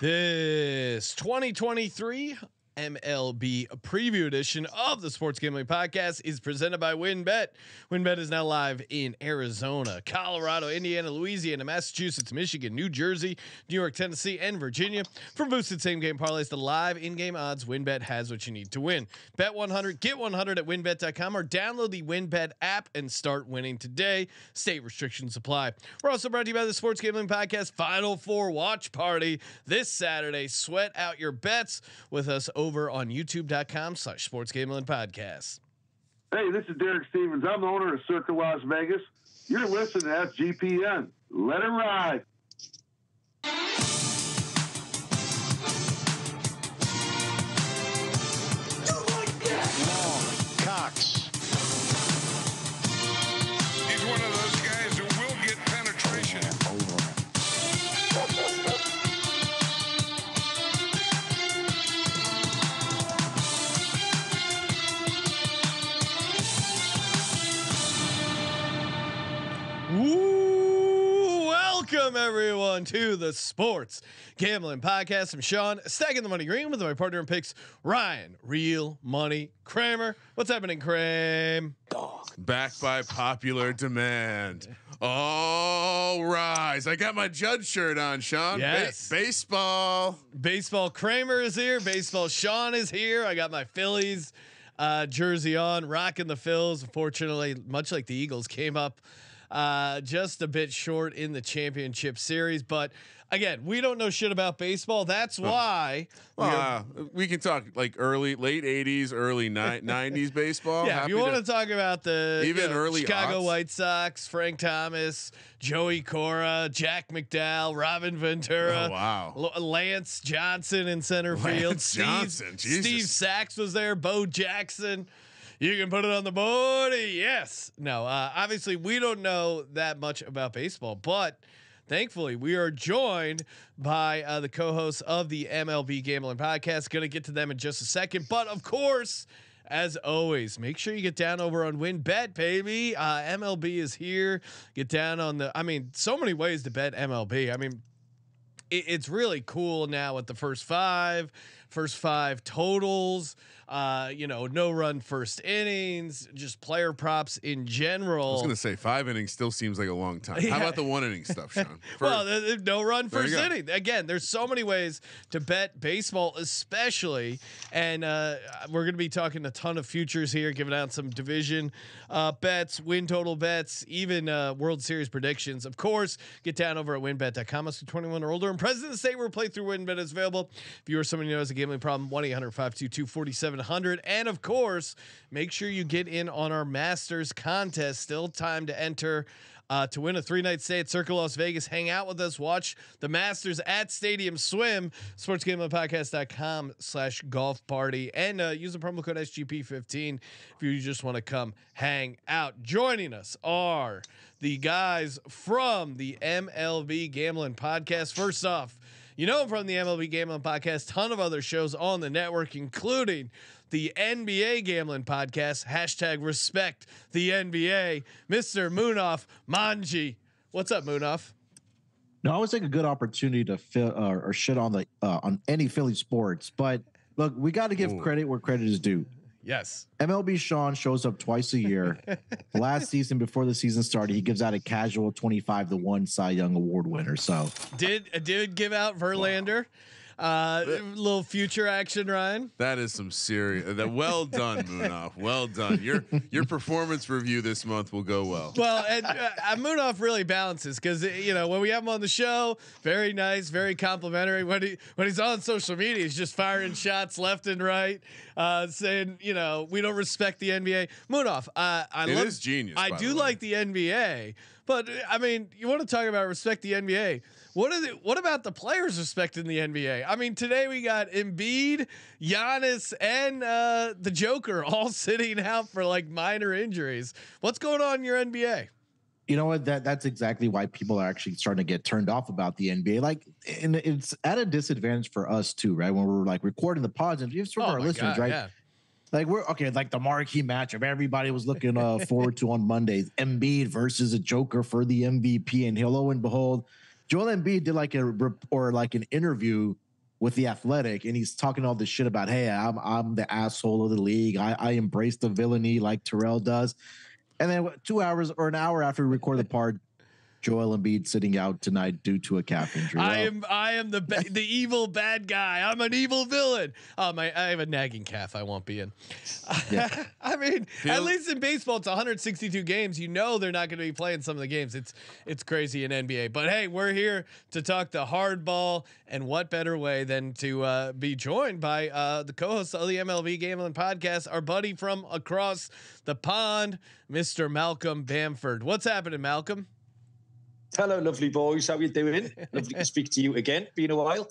This 2023 MLB preview edition of the Sports Gambling Podcast is presented by WynnBet. WynnBet is now live in Arizona, Colorado, Indiana, Louisiana, Massachusetts, Michigan, New Jersey, New York, Tennessee, and Virginia. From boosted same game parlays to live in game odds, WynnBet has what you need to win. Bet 100, get 100 at wynnbet.com or download the WynnBet app and start winning today. State restrictions apply. We're also brought to you by the Sports Gambling Podcast Final Four Watch Party this Saturday. Sweat out your bets with us over on youtube.com slash sports gambling podcast. Hey, this is Derek Stevens. I'm the owner of Circa Las Vegas. You're listening to SGPN. Let it ride. Everyone to the Sports Gambling Podcast. I'm Sean, stacking the money green with my partner in picks, Ryan, Real Money Kramer. What's happening, Kramer? Back by popular demand. All rise. I got my judge shirt on, Sean. Ba- Yes. baseball. Baseball Kramer is here. Baseball Sean is here. I got my Phillies uh, jersey on, rocking the Phils. Fortunately, much like the Eagles, came up uh, just a bit short in the championship series. But again, we don't know shit about baseball. That's why. we are- Uh, we can talk like early, late 80s, early ni- 90s baseball. yeah, if you want to talk about the Even you know, early Chicago aughts. White Sox, Frank Thomas, Joey Cora, Jack McDowell, Robin Ventura, Oh, wow. L- Lance Johnson in center field, Lance Steve, Johnson, Jesus. Steve Sax was there, Bo Jackson. You can put it on the board. Yes. No, uh, obviously, we don't know that much about baseball, but thankfully, we are joined by uh, the co hosts of the MLB Gambling Podcast. Going to get to them in just a second. But of course, as always, make sure you get down over on WynnBet, baby. Uh, MLB is here. Get down on the, I mean, so many ways to bet MLB. I mean, it, it's really cool now with the first five, first five totals. Uh, you know, no run first innings, just player props in general. I was going to say five innings still seems like a long time. Yeah. How about the one inning stuff, Sean? For- well, no run first inning. Again, there's so many ways to bet baseball, especially, and uh, we're going to be talking a ton of futures here, giving out some division uh, bets, win total bets, even uh, World Series predictions. Of course, get down over at WynnBet.com. Be 21 or older. And President State where playthrough WynnBet is available. If you or somebody you know has a gambling problem, 1 800 522 4700. And of course, make sure you get in on our Masters contest. Still time to enter uh, to win a three night stay at Circa Las Vegas. Hang out with us, watch the Masters at Stadium Swim, sportsgamblingpodcast.com slash golf party, and uh, use the promo code SGP15 if you just want to come hang out. Joining us are the guys from the MLB Gambling Podcast. First off, you know him from the MLB Gambling Podcast, ton of other shows on the network, including the NBA Gambling Podcast. Hashtag respect the NBA. Mr. Munaf Manji. What's up, Munaf? No, I always take a good opportunity to fill uh, or shit on the uh, on any Philly sports, but look, we got to give Ooh. credit where credit is due. Yes. MLB Sean shows up twice a year. Last season, before the season started, he gives out a casual twenty-five to one Cy Young Award winner. So Did uh, did give out Verlander. Uh, little future action, Ryan. That is some serious. That well done, Munaf. Well done. Your your performance review this month will go well. Well, and uh, Munaf really balances because you know when we have him on the show, very nice, very complimentary. When he when he's on social media, he's just firing shots left and right, uh, saying you know we don't respect the NBA. Munaf, uh, I It love is genius, I do the like the NBA, but uh, I mean, you want to talk about respect the NBA? What is it? What about the players respecting the NBA? I mean, today we got Embiid, Giannis, and uh, the Joker all sitting out for like minor injuries. What's going on in your NBA? you know what? That that's exactly why people are actually starting to get turned off about the NBA. Like, and it's at a disadvantage for us too, right? When we're like recording the pods and just for our listeners, God, right? yeah. Like we're okay, like the marquee matchup everybody was looking uh, forward to on Mondays. Embiid versus a Joker for the MVP, and lo and behold, Joel Embiid did like a or like an interview with the Athletic, and he's talking all this shit about, hey, I'm I'm the asshole of the league. I, I embrace the villainy like Terrell does. And then two hours or an hour after we record the part, Joel Embiid sitting out tonight due to a calf injury. I Well, am I am the ba- the evil bad guy. I'm an evil villain. Um, I, I have a nagging calf. I won't be in. Yeah. I mean, at least in baseball, it's 162 games. You know they're not going to be playing some of the games. It's it's crazy in NBA. But hey, we're here to talk the hardball, and what better way than to uh, be joined by uh, the co-host of the MLB Gambling Podcast, our buddy from across the pond, Mr. Malcolm Bamford. What's happening, Malcolm? Hello, lovely boys. How are you doing? Lovely to speak to you again. Been a while.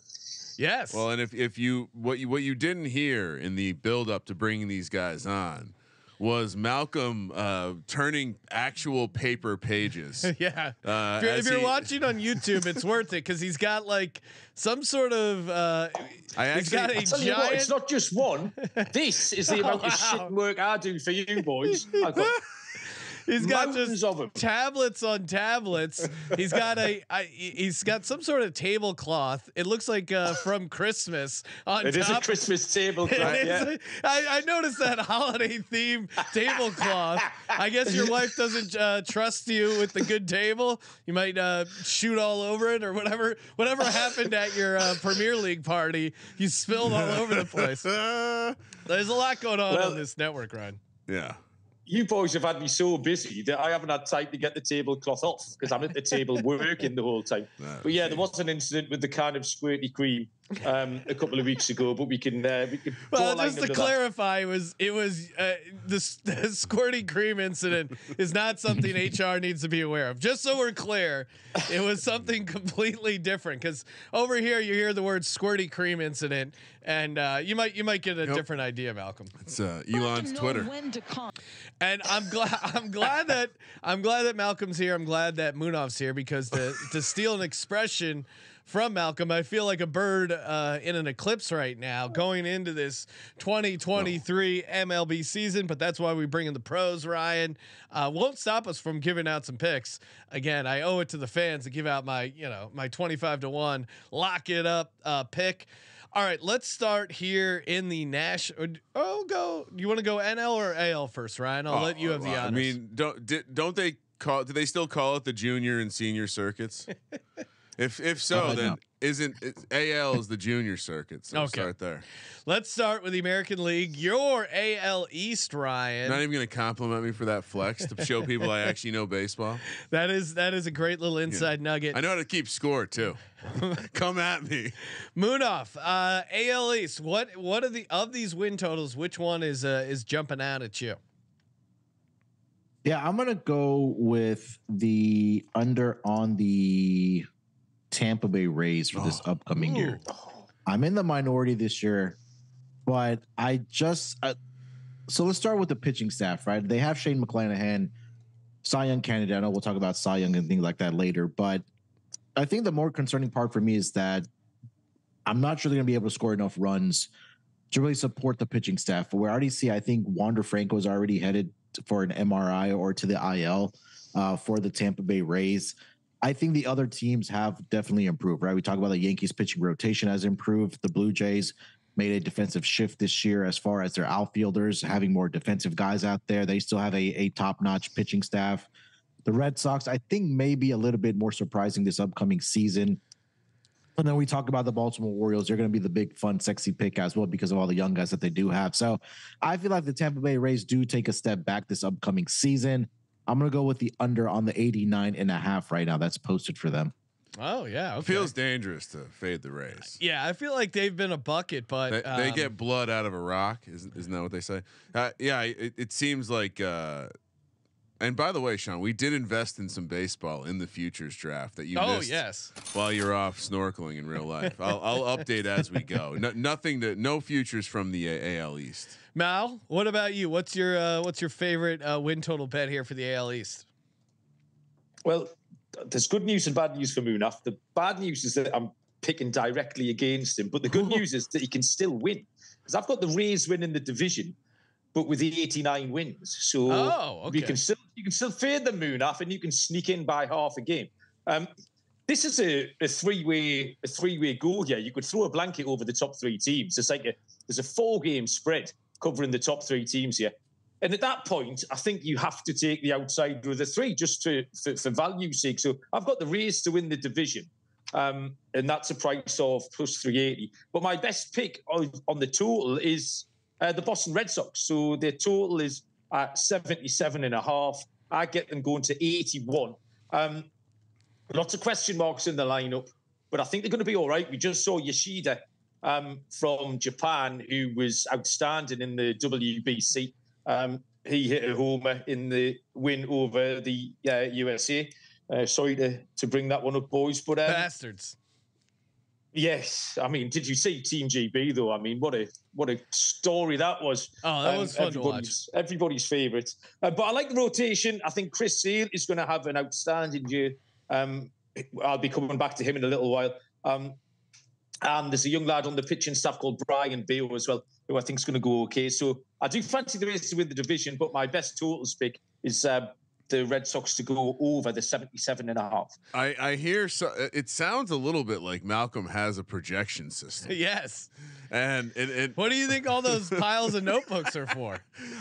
Yes. Well, and if if you what you what you didn't hear in the build up to bringing these guys on was Malcolm uh, turning actual paper pages. yeah. Uh, if you're, if you're he- watching on YouTube, it's worth it because he's got like some sort of. Uh, I he's got actually- a Tell you what, it's not just one. This is the amount Oh, of shit work I do for you boys. I've got He's got mountains just of them. tablets on tablets. He's got a. I, he's got some sort of tablecloth. It looks like uh, from Christmas on It top. is a Christmas It tablecloth. is Yeah. a- I, I noticed that holiday theme tablecloth. I guess your wife doesn't uh, trust you with the good table. You might uh, shoot all over it or whatever. Whatever happened at your uh, Premier League party, you spilled all over the place. There's a lot going on Well- on this network, Ryan. yeah. You boys have had me so busy that I haven't had time to get the tablecloth off because I'm at the table working the whole time. Ah, but yeah, there was an incident with the kind of squirty cream um, a couple of weeks ago, but we can uh, we can Well, just to under that. clarify, was it was uh, this the squirty cream incident is not something HR needs to be aware of. Just so we're clear, it was something completely different. Because over here, you hear the word squirty cream incident, and uh, you might you might get a Nope. different idea, Malcolm. It's uh, Elon's Twitter. When to come. And I'm glad I'm glad that I'm glad that Malcolm's here. I'm glad that Munaf's here because to to steal an expression from Malcolm, I feel like a bird uh, in an eclipse right now going into this 2023 MLB season. But that's why we bring in the pros. Ryan uh, won't stop us from giving out some picks. Again, I owe it to the fans to give out my you know my 25 to one lock it up uh, pick. All right, let's start here in the Nash. Oh, go. You want to go NL or AL first, Ryan? I'll let you have the Oh, I mean, don't don't they call? Do they still call it the junior and senior circuits? if if so, Uh, then no. isn't it's, AL is the junior circuit? So we'll Okay. start there. let's start with the American League. Your AL East, Ryan. Not even going to compliment me for that flex to show people I actually know baseball. that is that is a great little inside nugget. I know how to keep score too. Come at me. Munaf, uh, AL East. What what are the of these win totals? Which one is uh, is jumping out at you? Yeah, I'm gonna go with the under on the Tampa Bay Rays for this upcoming year. I'm in the minority this year, but I just uh, so let's start with the pitching staff, right? They have Shane McClanahan, Cy Young candidate. I know we'll talk about Cy Young and things like that later, but I think the more concerning part for me is that I'm not sure they're gonna be able to score enough runs to really support the pitching staff. We already see, I think Wander Franco is already headed for an MRI or to the IL uh, for the Tampa Bay Rays. I think the other teams have definitely improved, right? We talk about the Yankees pitching rotation has improved. The Blue Jays made a defensive shift this year as far as their outfielders having more defensive guys out there. They still have a, a top notch pitching staff. The Red Sox, I think, may be a little bit more surprising this upcoming season. And then we talk about the Baltimore Orioles. They're going to be the big, fun, sexy pick as well because of all the young guys that they do have. So I feel like the Tampa Bay Rays do take a step back this upcoming season. I'm going to go with the under on the 89 and a half right now. That's posted for them. Oh yeah, okay. Feels dangerous to fade the Rays. yeah. I feel like they've been a bucket, but They, they um, get blood out of a rock. Isn't, isn't that what they say? Uh, yeah, it, it seems like. Uh, and by the way, Sean, we did invest in some baseball in the futures draft that you Oh missed yes. while you're off snorkeling in real life. I'll, I'll update as we go. No, nothing to no futures from the uh, AL East. Mal, what about you? What's your uh, what's your favorite uh, win total bet here for the AL East? Well, there's good news and bad news for Munaf. The bad news is that I'm picking directly against him, but the good news is that he can still win because I've got the Rays winning the division, but with the 89 wins. So Oh, you can still you can still fade the Munaf and you can sneak in by half a game. Um, this is a, a three way a three way goal here. You could throw a blanket over the top three teams. It's like a there's a four game spread covering the top three teams here. And at that point, I think you have to take the outsider of the three just to for, for value's sake. So I've got the Rays to win the division. Um, and that's a price of plus 380. But my best pick on, on the total is uh, the Boston Red Sox. So their total is at 77 and a half. I get them going to 81. Um, lots of question marks in the lineup, but I think they're going to be all right. We just saw Yoshida um, from Japan, who was outstanding in the WBC. Um, he hit a homer in the win over the uh, USA. Uh, sorry to, to bring that one up, boys, but um, Bastards. yes, I mean, did you see Team GB though? I mean, what a what a story that was. Oh, that was fun to watch. everybody's everybody's favourite. Uh, but I like the rotation. I think Chris Sale is going to have an outstanding year. Um, I'll be coming back to him in a little while. Um, and there's a young lad on the pitching staff called Brayan Bello as well, who I think is going to go okay. So I do fancy the to win the division, but my best totals pick is uh, the Red Sox to go over the 77 and a half. I, I hear so it sounds a little bit like Malcolm has a projection system. Yes. And it, it What do you think all those piles of notebooks are for?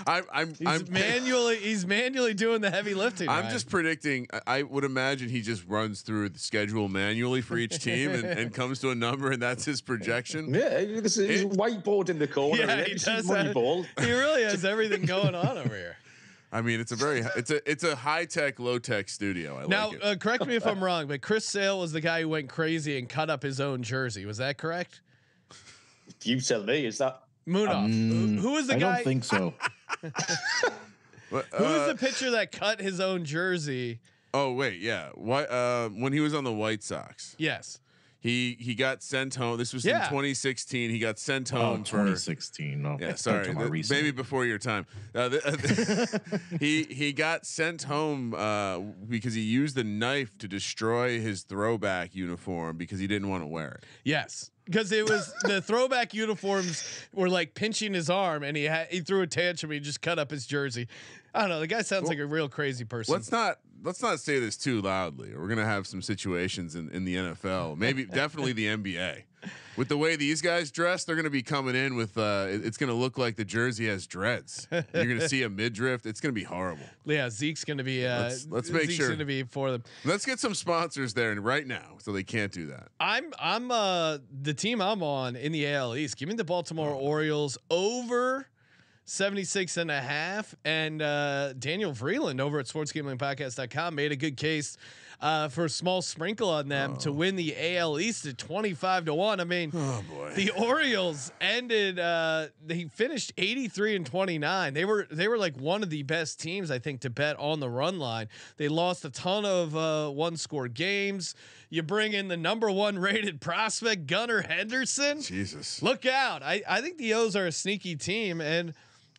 I, I'm He's I'm manually he's manually doing the heavy lifting. I'm Ryan. just predicting. I- I would imagine he just runs through the schedule manually for each team and, and comes to a number, and that's his projection. Yeah, there's a, there's whiteboard in the corner. yeah, and he it's does. money Have, he really has everything going on over here. I mean, it's a very it's a it's a high tech, low tech studio. I Now, like it. uh, correct me if I'm wrong, but Chris Sale was the guy who went crazy and cut up his own jersey. Was that correct? You tell me, is that Munaf. Um, who, who was the I guy? I don't think so. But, who was uh, the pitcher that cut his own jersey? oh wait, yeah. Why? Uh, when he was on the White Sox, Yes. He he got sent home. This was Yeah. in 2016. He got sent Oh, home for 2016. No, Yeah, sorry, th- maybe before your time. Uh, th- uh, he he got sent home uh, because he used a knife to destroy his throwback uniform because he didn't want to wear it. Yes. Because it was the throwback uniforms were like pinching his arm, and he had he threw a tantrum. He just cut up his jersey. I don't know. The guy sounds like a real crazy person. Let's not let's not say this too loudly. We're gonna have some situations in, in the NFL, maybe definitely the NBA. With the way these guys dress, they're gonna be coming in with uh, it's gonna look like the jersey has dreads. You're gonna see a midriff. It's gonna be horrible. yeah, Zeke's gonna be. Uh, Let's- let's make Zeke's sure. gonna be for them. Let's get some sponsors there and right now, so they can't do that. I'm I'm uh the team I'm on in the AL East. Give me the Baltimore Oh. Orioles over 76 and a half. And uh, Daniel Vreeland over at sportsgamblingpodcast.com made a good case uh, for a small sprinkle on them to win the AL East at 25 to 1. I mean, Oh boy. the Orioles ended uh they finished 83 and 29. They were they were like one of the best teams I think to bet on the run line. They lost a ton of uh one score games. You bring in the number 1 rated prospect Gunnar Henderson. Jesus. Look out. I I think the O's are a sneaky team and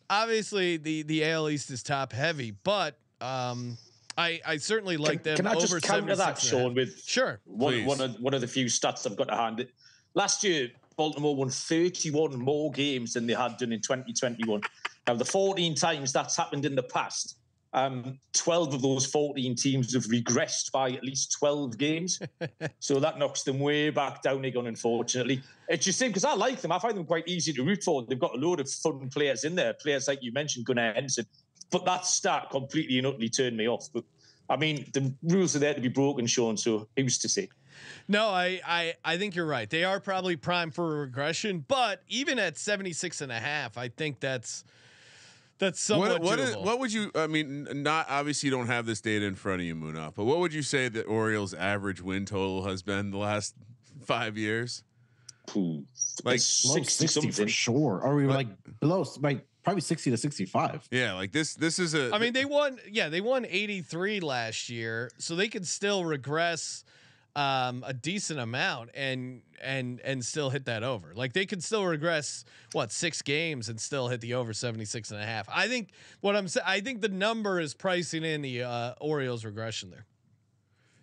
obviously the the AL East is top heavy, but um I I certainly like them can I over just counter 76 that. Sean, with Sure. one, one, of, one of the few stats I've got to hand. It. Last year, Baltimore won 31 more games than they had done in 2021. Now, the 14 times that's happened in the past, um, 12 of those 14 teams have regressed by at least 12 games. so that knocks them way back down again, unfortunately. It's just because I like them. I find them quite easy to root for. They've got a load of fun players in there, players like you mentioned, Gunnar Henderson. But that stat completely and utterly turned me off. But I mean, the rules are there to be broken, Sean. So who's to say? No, I, I I think you're right. They are probably prime for regression, but even at 76 and a half, I think that's that's somewhat What what, is, doable. what would you? I mean, not obviously you don't have this data in front of you, Munaf, but what would you say the Orioles' average win total has been the last five years? Ooh, Like, 60 60 for sure. Or we were like below, like probably 60 to 65. Yeah, like this. This is a. I mean, they won yeah, they won 83 last year, so they could still regress um a decent amount and and and still hit that over. Like they could still regress what, 6 games and still hit the over 76 and a half. I think what I'm saying I think the number is pricing in the uh Orioles regression there.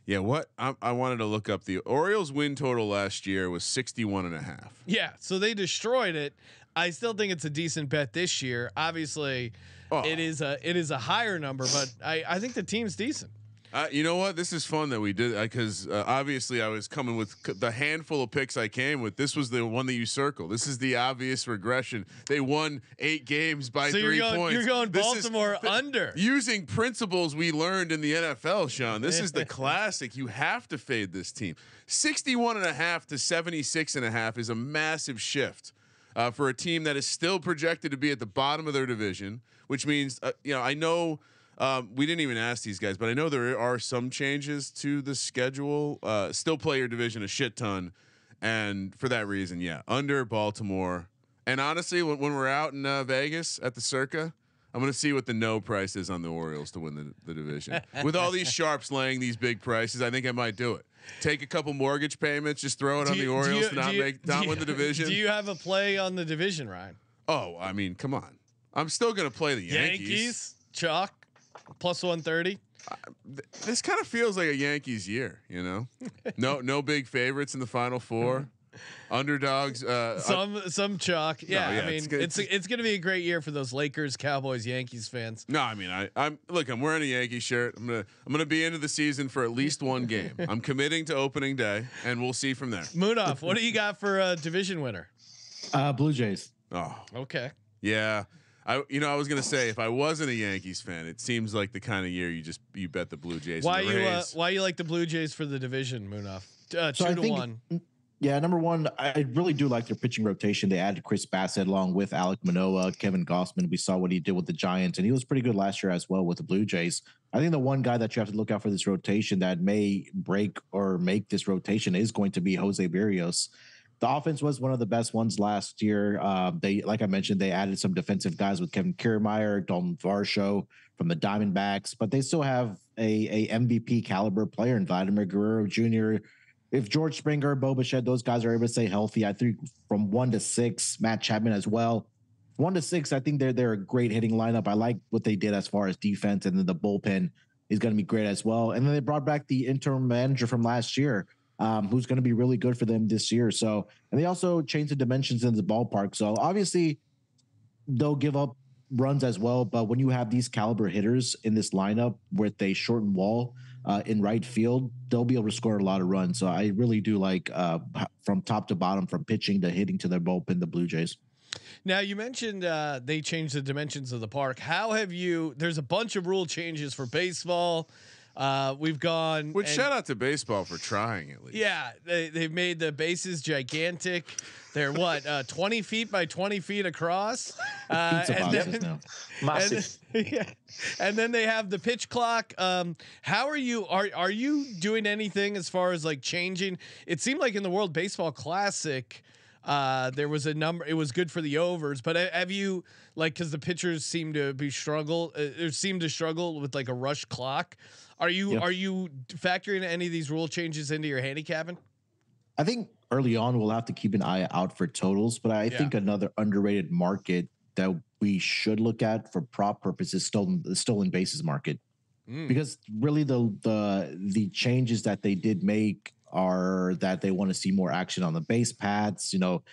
yeah. What I, I wanted to look up the Orioles' win total last year was 61 and a half. Yeah, so they destroyed it. I still think it's a decent bet this year. Obviously, Oh. it is a it is a higher number, but I I think the team's decent. Uh, you know what? This is fun that we did because uh, obviously I was coming with c- the handful of picks I came with. This was the one that you circle. This is the obvious regression. They won eight games by So 3 you're going, points. you're going This is Baltimore th- under. Using principles we learned in the NFL, Sean. This is the classic. You have to fade this team. 61 and a half to 76 and a half is a massive shift uh, for a team that is still projected to be at the bottom of their division, which means, uh, you know, I know um, we didn't even ask these guys, but I know there are some changes to the schedule. Uh, still play your division a shit ton. And for that reason, yeah, under Baltimore. And honestly, when, when we're out in uh, Vegas at the Circa, I'm going to see what the no price is on the Orioles to win the, the division. With all these sharps laying these big prices, I think I might do it. Take a couple mortgage payments, just throw it Do on you- the Orioles you- not you- make not win the division. Do you have a play on the division, Ryan? oh, I mean, come on. I'm still going to play the Yankees. Yankees, chalk, plus 130. This kind of feels like a Yankees year, you know. No, no big favorites in the Final Four. Mm-hmm. Underdogs. Uh, Some some chalk. Yeah, yeah, I mean it's it's it's, It's- going to be a great year for those Lakers, Cowboys, Yankees fans. No, I mean I, I'm look. I'm wearing a Yankee shirt. I'm gonna I'm gonna be into the season for at least one game. I'm committing to opening day, and we'll see from there. Munaf, what do you got for a division winner? Uh, Blue Jays. Oh Okay. yeah, I you know I was gonna say if I wasn't a Yankees fan, it seems like the kind of year you just you bet the Blue Jays. Why and the you uh, why you like the Blue Jays for the division, Munaf? Uh, two So to think- one. Yeah, number one, I really do like their pitching rotation. They added Chris Bassitt along with Alek Manoah, Kevin Gausman. We saw what he did with the Giants, and he was pretty good last year as well with the Blue Jays. I think the one guy that you have to look out for this rotation that may break or make this rotation is going to be Jose Berrios. The offense was one of the best ones last year. Uh, they, like I mentioned, they added some defensive guys with Kevin Kiermaier, Dalton Varsho from the Diamondbacks, but they still have a, a MVP caliber player in Vladimir Guerrero Jr if George Springer, Bo Bichette, those guys are able to stay healthy, I think from one to six, Matt Chapman as well. One to six, I think they're they're a great hitting lineup. I like what they did as far as defense, and then the bullpen is going to be great as well. And then they brought back the interim manager from last year, um, who's going to be really good for them this year. So, and they also changed the dimensions in the ballpark. So obviously, they'll give up runs as well. But when you have these caliber hitters in this lineup with a shortened wall uh, in right field, they'll be able to score a lot of runs. So I really do like uh, from top to bottom, from pitching to hitting to their bullpen, the Blue Jays. Now you mentioned uh, they changed the dimensions of the park. How have you? There's a bunch of rule changes for baseball. Uh, we've gone. Which and- shout out to baseball for trying at least. Yeah, they they've made the bases gigantic. They're what, uh, 20 feet by 20 feet across. Uh, Pizza and boxes then- now. Massive. And yeah. and then they have the pitch clock. Um, how are you? Are are you doing anything as far as like changing? It seemed like in the World Baseball Classic, uh, there was a number. It was good for the overs, but have you like because the pitchers seem to be struggle, uh, or seem to struggle with like a rush clock. Are you Yep. are you factoring any of these rule changes into your handicapping? I think early on we'll have to keep an eye out for totals, but I Yeah. think another underrated market that we should look at for prop purposes stolen the stolen bases market. Mm. Because really the the the changes that they did make are that they want to see more action on the base paths, you know,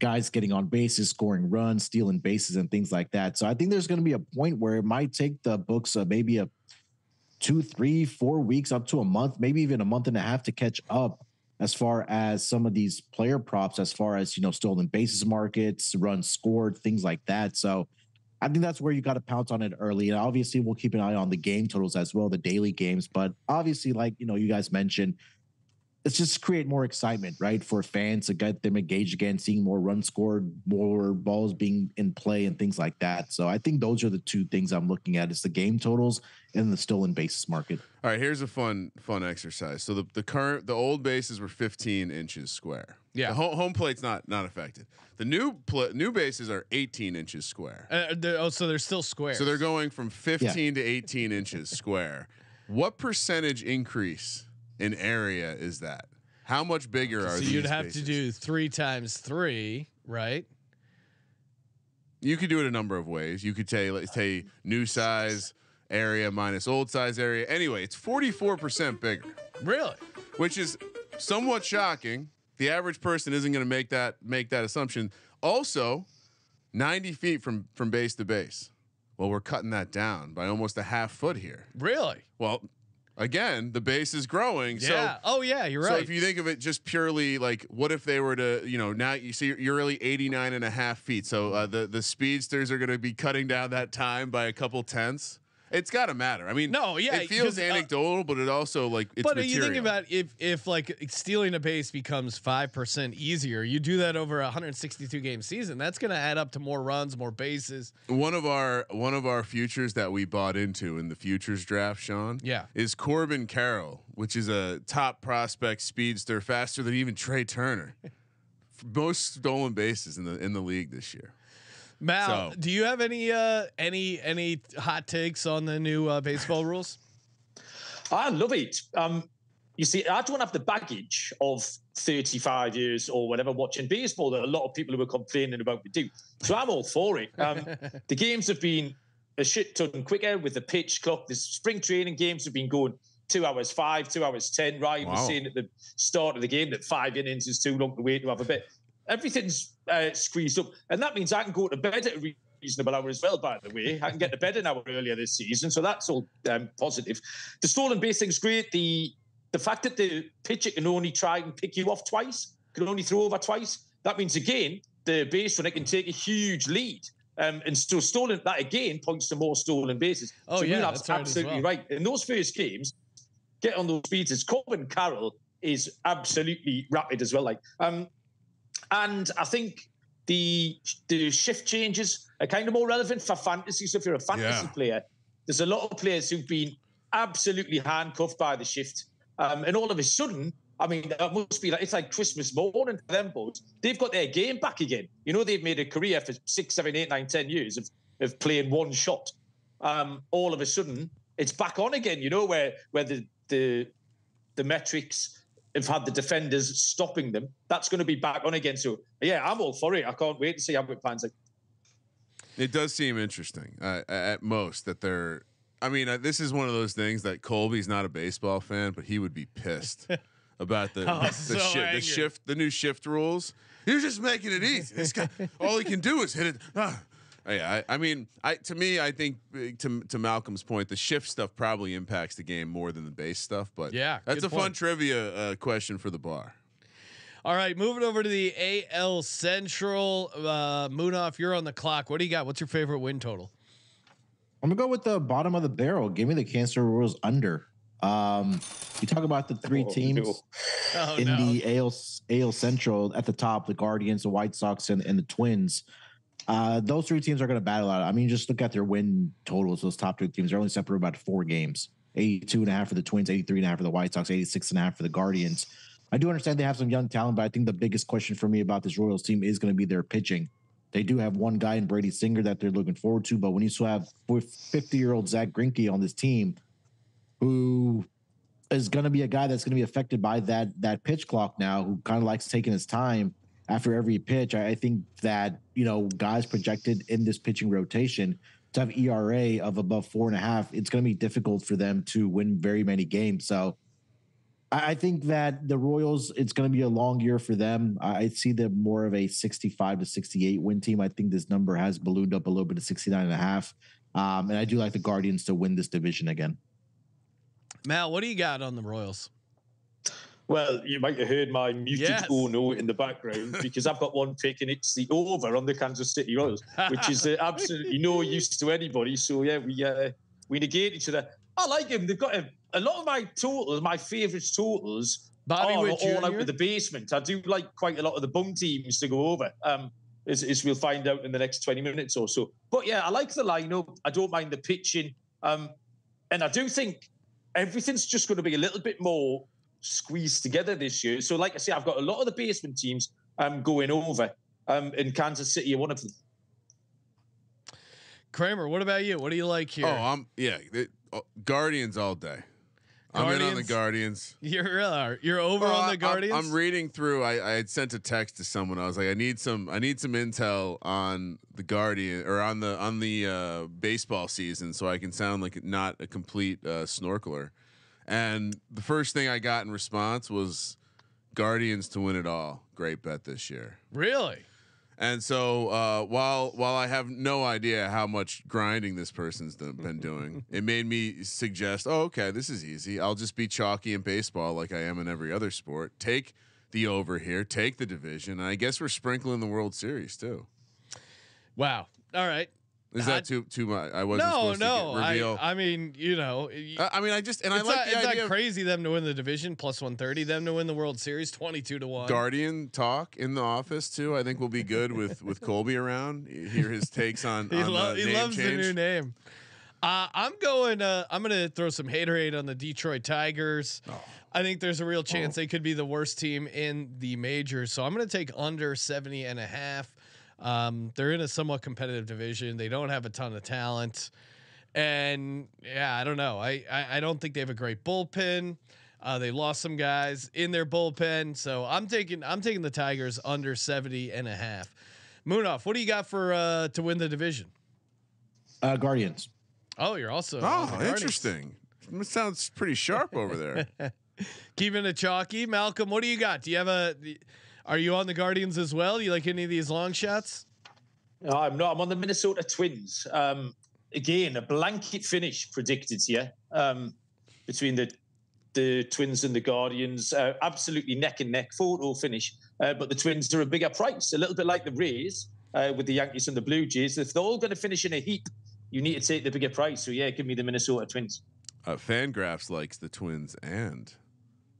guys getting on bases, scoring runs, stealing bases and things like that. So I think there's going to be a point where it might take the books uh, maybe a two, three, four weeks up to a month, maybe even a month and a half to catch up as far as some of these player props, as far as you know, stolen bases markets, runs scored, things like that. So I think that's where you got to pounce on it early. And obviously, we'll keep an eye on the game totals as well, the daily games. But obviously, like you know, you guys mentioned, it's just create more excitement, right, for fans to get them engaged again, seeing more runs scored, more balls being in play, and things like that. So I think those are the two things I'm looking at: is the game totals and the stolen bases market. All right, here's a fun fun exercise. So the, the current the old bases were 15 inches square. Yeah. the home, home plate's not not affected. The new pla new bases are 18 inches square. Uh, oh, so they're still square. So they're going from 15 to 18 inches square. What percentage increase in area is that? How much bigger are So these you'd have bases? to do three times three, right? You could do it a number of ways. You could say let's say new size area minus old size area. Anyway, it's 44% bigger. Really? which is somewhat shocking. The average person isn't going to make that make that assumption. Also, 90 feet from from base to base. Well, we're cutting that down by almost a half foot here. Really? Well, again, the base is growing. Yeah. So oh yeah, you're right. So if you think of it just purely like, what if they were to, you know, now you see you're really 89 and a half feet. So uh, the, the speedsters are going to be cutting down that time by a couple tenths. It's got to matter. I mean, No, yeah, it feels uh, anecdotal, but it also like it's but material. you think about if if like stealing a base becomes five percent easier, you do that over a 162 game season. That's going to add up to more runs, more bases. one of our one of our futures that we bought into in the futures draft, Sean, Yeah. is Corbin Carroll, which is a top prospect speedster, faster than even Trey Turner. Most stolen bases in the in the league this year. Mal, So- do you have any uh any any hot takes on the new uh, baseball rules? I love it. Um, you see, I don't have the baggage of 35 years or whatever watching baseball that a lot of people who are complaining about would do. So I'm all for it. Um, the games have been a shit ton quicker with the pitch clock. The spring training games have been going two hours five, two hours 10. Ryan was Wow. saying at the start of the game that five innings is too long to wait to have a bit. Everything's uh, squeezed up. And that means I can go to bed at a reasonable hour as well, by the way. I can get to bed an hour earlier this season. So that's all um, positive. The stolen base thing's great. The the fact that the pitcher can only try and pick you off twice, can only throw over twice, that means again, the base runner can take a huge lead. Um, and so stolen that again points to more stolen bases. Oh, so yeah, that's absolutely well. right. In those first games, get on those speeds. Corbin Carroll is absolutely rapid as well. Like, um, and I think the the shift changes are kind of more relevant for fantasy. So if you're a fantasy Yeah. player, there's a lot of players who've been absolutely handcuffed by the shift, um, and all of a sudden. I mean, that must be like it's like Christmas morning for them boys. They've got their game back again. You know, they've made a career for six, seven, eight, nine, ten years of of playing one shot. Um, all of a sudden, it's back on again. You know, where where the the the metrics have had the defenders stopping them. That's going to be back on again. So yeah, I'm all for it. I can't wait to see how it plans out. It does seem interesting uh, at most that they're. I mean, uh, this is one of those things that Colby's not a baseball fan, but he would be pissed about the Oh, the, so shift, the shift, the new shift rules. You're just making it easy. This guy, all he can do is hit it. Ah. Yeah, I, I mean, I to me, I think uh, to to Malcolm's point, the shift stuff probably impacts the game more than the base stuff. But Yeah, that's good a fun trivia uh, question for the bar. All right, moving over to the AL Central. Uh, Munaf, you're on the clock. What do you got? What's your favorite win total? I'm gonna go with the bottom of the barrel. Give me the Kansas Royals under. Um, you talk about the three Oh, teams no. Oh in no. the AL, AL Central at the top: the Guardians, the White Sox, and, and the Twins. Uh, those three teams are going to battle out. I mean, just look at their win totals. Those top three teams are only separate about four games 82 and a half for the Twins, 83 and a half for the White Sox, 86 and a half for the Guardians. I do understand they have some young talent, but I think the biggest question for me about this Royals team is going to be their pitching. They do have one guy in Brady Singer that they're looking forward to, but when you still have 50 year old Zack Greinke on this team, who is going to be a guy that's going to be affected by that that pitch clock now, who kind of likes taking his time after every pitch. I, I think that you know guys projected in this pitching rotation to have ERA of above four and a half, it's going to be difficult for them to win very many games. So I, think that the Royals, it's going to be a long year for them. I, I see them more of a 65 to 68 win team. I think this number has ballooned up a little bit to 69 and a half. Um, and I do like the Guardians to win this division again. Mal, what do you got on the Royals? Well, you might have heard my muted Yes. oh no in the background because I've got one pick and it's the over on the Kansas City Royals, which is uh, absolutely no use to anybody. So yeah, we uh, we negate each other. I like him. They've got a, a lot of my totals, my favourite totals, Bobby are all out of the basement. I do like quite a lot of the bum teams to go over. Um, as, as we'll find out in the next 20 minutes or so. But yeah, I like the lineup. I don't mind the pitching. Um, and I do think everything's just going to be a little bit more squeezed together this year. So, like I say, I've got a lot of the basement teams um, going over, um, and Kansas City are one of them. Kramer, what about you? What do you like here? Oh, I'm yeah. it- oh, Guardians all day. I'm in on the Guardians? Guardians. you're uh, you're over Well, on I- the I'm- Guardians. I'm, reading through. I, I had sent a text to someone. I was like, I need some. I need some intel on the Guardian or on the on the uh, baseball season, so I can sound like not a complete uh, snorkeler. And the first thing I got in response was Guardians to win it all. Great bet this year. really? And so uh, while while I have no idea how much grinding this person's done, been doing, it made me suggest, oh, okay, this is easy. I'll just be chalky in baseball like I am in every other sport. Take the over here, take the division, and I guess we're sprinkling the World Series too. Wow. All right. Is that too too much? I wasn't No, supposed no. to reveal. I, I mean, you know, I mean, I just and I like not, the it's idea not crazy them to win the division plus 130, them to win the World Series 22 to 1. Guardian talk in the office too. I think will be good with with Colby around. Hear his takes on, he on lo- the he name loves change. the new name. Uh, I'm going. Uh, I'm going to throw some haterade on the Detroit Tigers. Oh. I think there's a real chance they could be the worst team in the majors. So I'm going to take under 70 and a half. Um, they're in a somewhat competitive division. They don't have a ton of talent, and yeah, I don't know. I I, I don't think they have a great bullpen. Uh, they lost some guys in their bullpen, so I'm taking I'm taking the Tigers under 70 and a half. Munaf, what do you got for uh, to win the division? Uh, Guardians. Oh, you're also Oh, interesting. It sounds pretty sharp over there. Keeping it chalky, Malcolm. What do you got? Do you have a? Are you on the Guardians as well? You like any of these long shots? No, I'm not. I'm on the Minnesota Twins. Um, again, a blanket finish predicted here um, between the the Twins and the Guardians. Uh, absolutely neck and neck photo finish. Uh, but the Twins are a bigger price, a little bit like the Rays uh, with the Yankees and the Blue Jays. If they're all going to finish in a heap, you need to take the bigger price. So yeah, give me the Minnesota Twins. Uh, Fangraphs likes the Twins and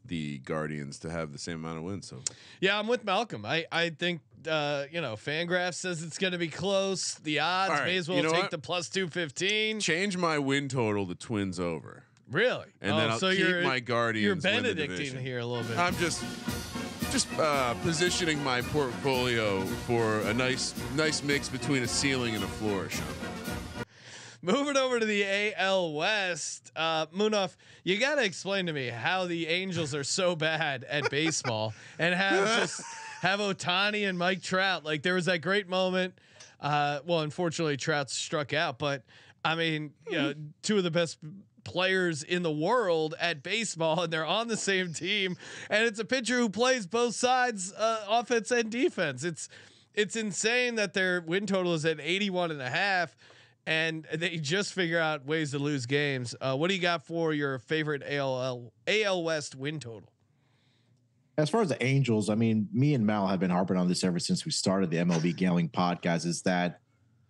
the Guardians to have the same amount of wins. So Yeah, I'm with Malcolm. I I think uh, you know Fangraph says it's going to be close. The odds right, may as well you know take what? the plus two fifteen. change my win total to Twins over, Really? and oh, then I'll so keep you're my Guardians. you're Benedictine here a little bit. I'm just just uh, positioning my portfolio for a nice nice mix between a ceiling and a floor, Sean. Moving over to the AL West, uh, Munaf, you got to explain to me how the Angels are so bad at baseball and have just have Ohtani and Mike Trout. Like there was that great moment. Uh, well, unfortunately, Trout struck out, but I mean, you know, two of the best players in the world at baseball, and they're on the same team, and it's a pitcher who plays both sides, uh, offense and defense. It's it's insane that their win total is at 81 and a half and they just figure out ways to lose games. Uh, what do you got for your favorite AL AL West win total? As far as the Angels, I mean, me and Mal have been harping on this ever since we started the MLB Gambling podcast. Is that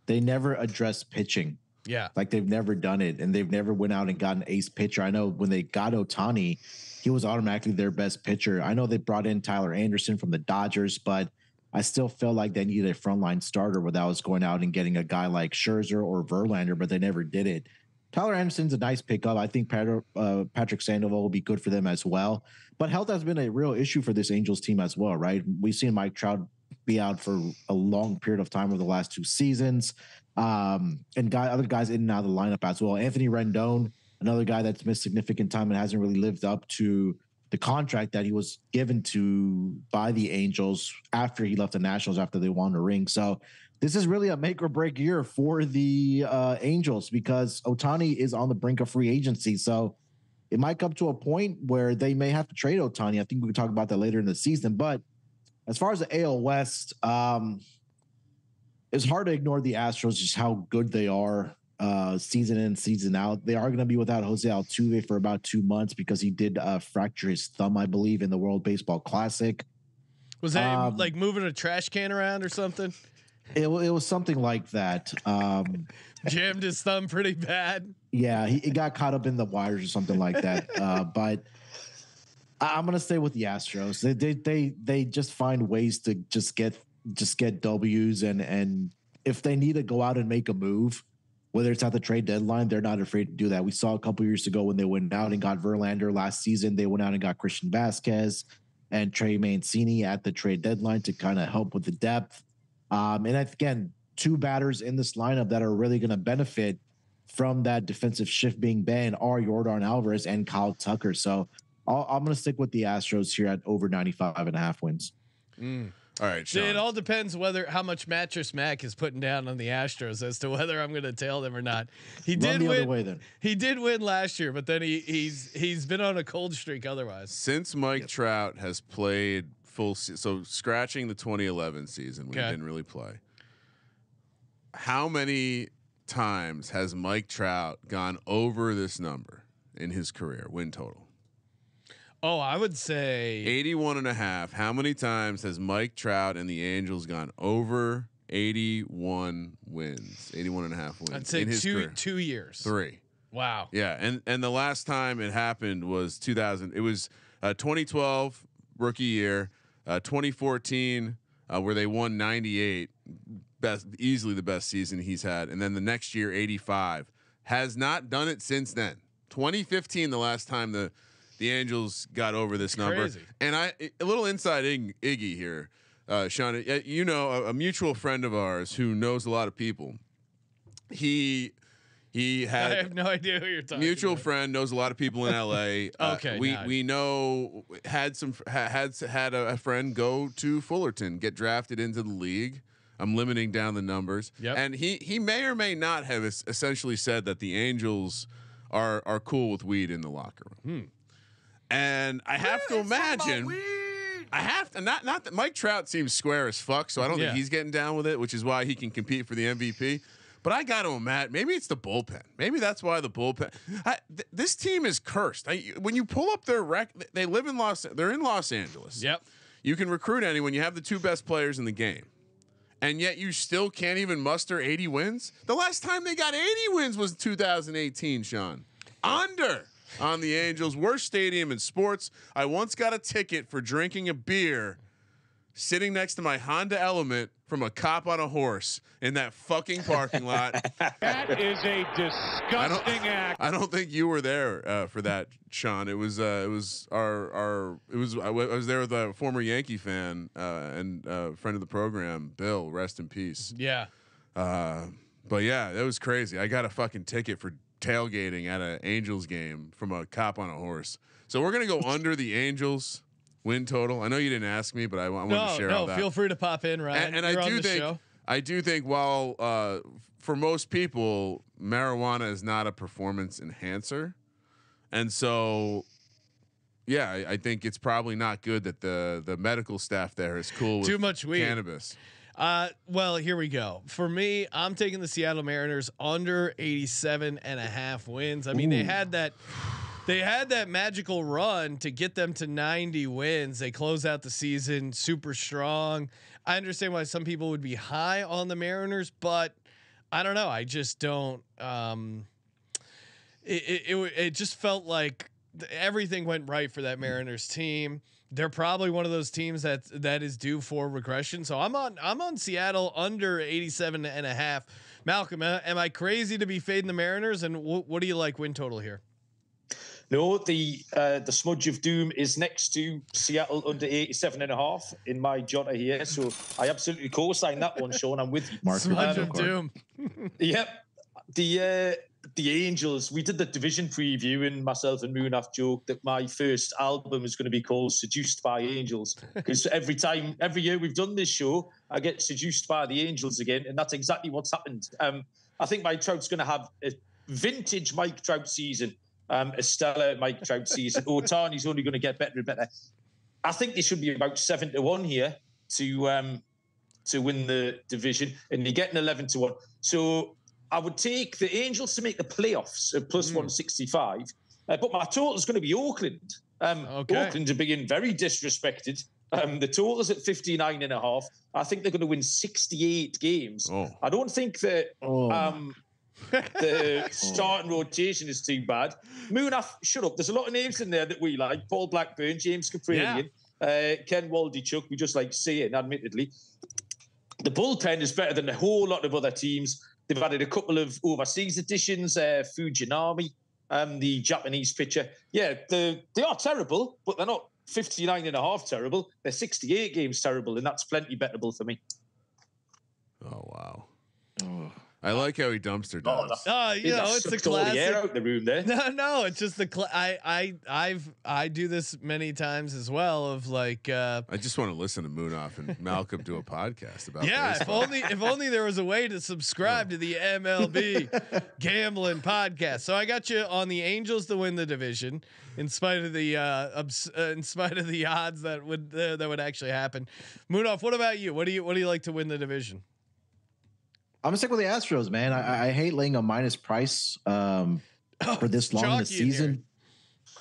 they never address pitching. Yeah, Like they've never done it, and they've never went out and got an ace pitcher. I know when they got Ohtani, he was automatically their best pitcher. I know they brought in Tyler Anderson from the Dodgers, but I still felt like they needed a frontline starter without us going out and getting a guy like Scherzer or Verlander, but they never did it. Tyler Anderson's a nice pickup. I think Patrick, uh, Patrick Sandoval will be good for them as well. But health has been a real issue for this Angels team as well, right? We've seen Mike Trout be out for a long period of time over the last two seasons, um, and guy, other guys in and out of the lineup as well. Anthony Rendon, another guy that's missed significant time and hasn't really lived up to the contract that he was given to by the Angels after he left the Nationals after they won the ring. So this is really a make or break year for the uh, Angels because Ohtani is on the brink of free agency. So it might come to a point where they may have to trade Ohtani. I think we can talk about that later in the season. But as far as the AL West, um, it's hard to ignore the Astros, just how good they are uh, season in, season out. They are going to be without Jose Altuve for about two months because he did uh, fracture his thumb, I believe, in the World Baseball Classic. was that Um, like moving a trash can around or something? It, it was something like that. Um, Jammed his thumb pretty bad. Yeah, he, got caught up in the wires or something like that. uh, but I, I'm gonna stay with the Astros. They, they they they just find ways to just get just get W's and and if they need to go out and make a move, whether it's at the trade deadline, they're not afraid to do that. We saw a couple years ago when they went out and got Verlander last season. They went out and got Christian Vasquez and Trey Mancini at the trade deadline to kind of help with the depth. Um, and again, two batters in this lineup that are really going to benefit from that defensive shift being banned are Yordan Alvarez and Kyle Tucker. So I'll, I'm going to stick with the Astros here at over 95 and a half wins. All right, See, it all depends whether how much Mattress Mack is putting down on the Astros as to whether I'm going to tail them or not. He Run did the other win. way then. He did win last year, but then he he's he's been on a cold streak otherwise. Since Mike Trout has played full se- so scratching the 2011 season when Okay. he didn't really play. How many times has Mike Trout gone over this number in his career win total? Oh, I would say 81 and a half. How many times has Mike Trout and the Angels gone over 81 wins? 81 and a half wins I'd say in his two career. two years. Three. Wow. Yeah, and and the last time it happened was 2000. It was uh, 2012 rookie year, uh, 2014 uh, where they won 98, best easily the best season he's had, and then the next year 85. Has not done it since then. 2015, the last time the the Angels got over this number. Crazy. And I a little inside Ig- Iggy here, uh, Sean. uh, You know, a, a mutual friend of ours who knows a lot of people. He he had. I have no idea who you're talking mutual about. friend knows a lot of people in LA. Uh, Okay, we now- we know had some ha- had had a, a friend go to Fullerton, get drafted into the league. I'm limiting down the numbers, Yep. and he he may or may not have es- essentially said that the Angels are are cool with weed in the locker room. Hmm. And I have to imagine. I have to not not that Mike Trout seems square as fuck, so I don't Yeah. think he's getting down with it, which is why he can compete for the MVP. But I got to imagine maybe it's the bullpen. Maybe that's why the bullpen. I, th- this team is cursed. I, when you pull up their rec, they live in Los. They're in Los Angeles. Yep. You can recruit anyone. You have the two best players in the game, and yet you still can't even muster 80 wins. The last time they got 80 wins was 2018. Sean under on the Angels, worst stadium in sports. I once got a ticket for drinking a beer sitting next to my Honda Element from a cop on a horse in that fucking parking lot. that is a disgusting don't, act. I don't think you were there uh, for that, Sean. It was uh, it was our our it was I was there with a former Yankee fan uh, and uh, friend of the program, Bill. Rest in peace. Yeah. Uh, but yeah, that was crazy. I got a fucking ticket for tailgating at an Angels game from a cop on a horse. So we're gonna go under the Angels win total. I know you didn't ask me, but I, I wanted to No, share all no. Feel free to pop in, Ryan. and, and I do think show. I do think while uh, for most people marijuana is not a performance enhancer, and so yeah, I, I think it's probably not good that the the medical staff there is cool with Too much weed. cannabis. Uh, well, here we go. For me, I'm taking the Seattle Mariners under 87 and a half wins. I mean, they had that they had that magical run to get them to 90 wins. They close out the season super strong. I understand why some people would be high on the Mariners, but I don't know. I just don't um it it, it, it just felt like everything went right for that Mariners team. They're probably one of those teams that that is due for regression. So I'm on I'm on Seattle under 87 and a half. Malcolm, am I crazy to be fading the Mariners? And wh- what do you like win total here? No, the uh, the smudge of doom is next to Seattle under 87 and a half in my jotter here. So I absolutely co-sign that one, Sean. I'm with you. Mark Smudge bingo of doom. Yep. The uh, the Angels. We did the division preview, and myself and Munaf joked that my first album is going to be called "Seduced by Angels" because every time, every year we've done this show, I get seduced by the Angels again, and that's exactly what's happened. Um, I think Mike Trout's going to have a vintage Mike Trout season, um, a stellar Mike Trout season. Ohtani's only going to get better and better. I think they should be about seven to one here to um, to win the division, and you're getting eleven to one. So I would take the Angels to make the playoffs at plus one sixty five, uh, but my total is going to be Oakland. Um, Okay. Oakland are being very disrespected. Um, the total's at 59 and a half. I think they're going to win 68 games. Oh. I don't think that Oh, um, the starting rotation is too bad. Munaf, shut up. There's a lot of names in there that we like. Paul Blackburn, James Kaprielian, uh, Ken Waldichuk. We just like saying, admittedly. The bullpen is better than a whole lot of other teams. They've added a couple of overseas additions, uh, Fujinami, um, the Japanese pitcher. Yeah, they they are terrible, but they're not 59 and a half terrible. They're 68 games terrible, and that's plenty bettable for me. Oh wow. I like how he dumpster Oh, does. Uh, you know, it's a sucked all the air out the room there. No, no, it's just the cl- I I I've I do this many times as well. Of like, uh, I just want to listen to Munaf and Malcolm do a podcast about yeah, if only if only there was a way to subscribe to the MLB gambling podcast. So I got you on the Angels to win the division, in spite of the uh, abs- uh in spite of the odds that would uh, that would actually happen. Munaf, what about you? What do you what do you like to win the division? I'm gonna stick with the Astros, man. I, I hate laying a minus price um, for this long in the chalky in here. season.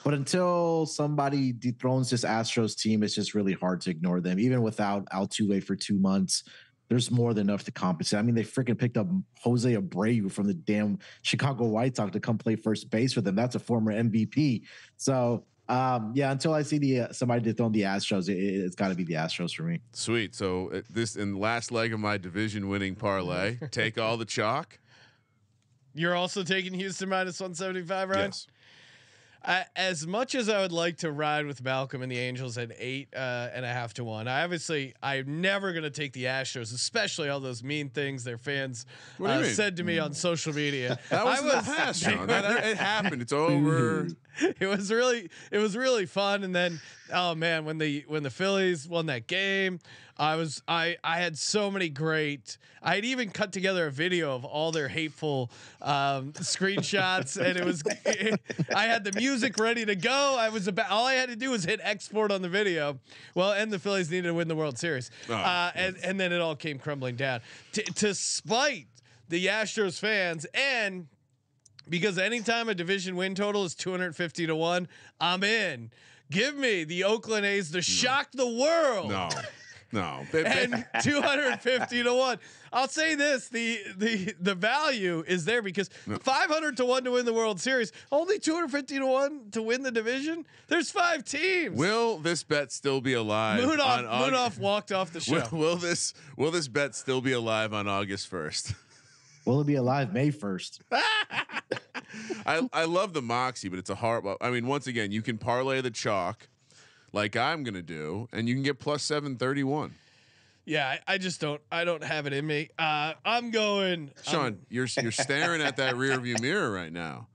But until somebody dethrones this Astros team, it's just really hard to ignore them. Even without Altuve for two months, there's more than enough to compensate. I mean, they freaking picked up Jose Abreu from the damn Chicago White Sox to come play first base for them. That's a former MVP. So um, yeah, until I see the uh, somebody dethrone the Astros, it, it's got to be the Astros for me. Sweet. So uh, this in the last leg of my division winning parlay, take all the chalk. You're also taking Houston minus 175, right? Yes. I, as much as I would like to ride with Malcolm and the Angels at eight uh, and a half to one, I obviously I'm never gonna take the Astros, especially all those mean things their fans What do you uh, said to me on social media. That was, I in the past, Sean. That, that- it happened. It's over. it was really it was really fun. And then oh man when the when the Phillies won that game I was I I had so many great I had even cut together a video of all their hateful um, screenshots. And it was I had the music ready to go. I was about all I had to do was hit export on the video. Well and the Phillies needed to win the World Series. Oh, uh, and and then it all came crumbling down. To, to spite the Astros fans and because anytime a division win total is 250 to 1, I'm in. Give me the Oakland A's to shock the world. No, no. And 250 to 1. I'll say this, the the the value is there because 500 to 1 to win the World Series, only 250 to 1 to win the division. There's 5 teams. will this bet still be alive? Munaf, on Munaf walked off the show. Will, will this will this bet still be alive on August first? Will it be alive May first? I I love the moxie, but it's a hard. I mean, once again, you can parlay the chalk, like I'm gonna do, and you can get plus seven thirty one. Yeah, I, I just don't I don't have it in me. Uh, I'm going Sean, you're you're staring at that rear view mirror right now.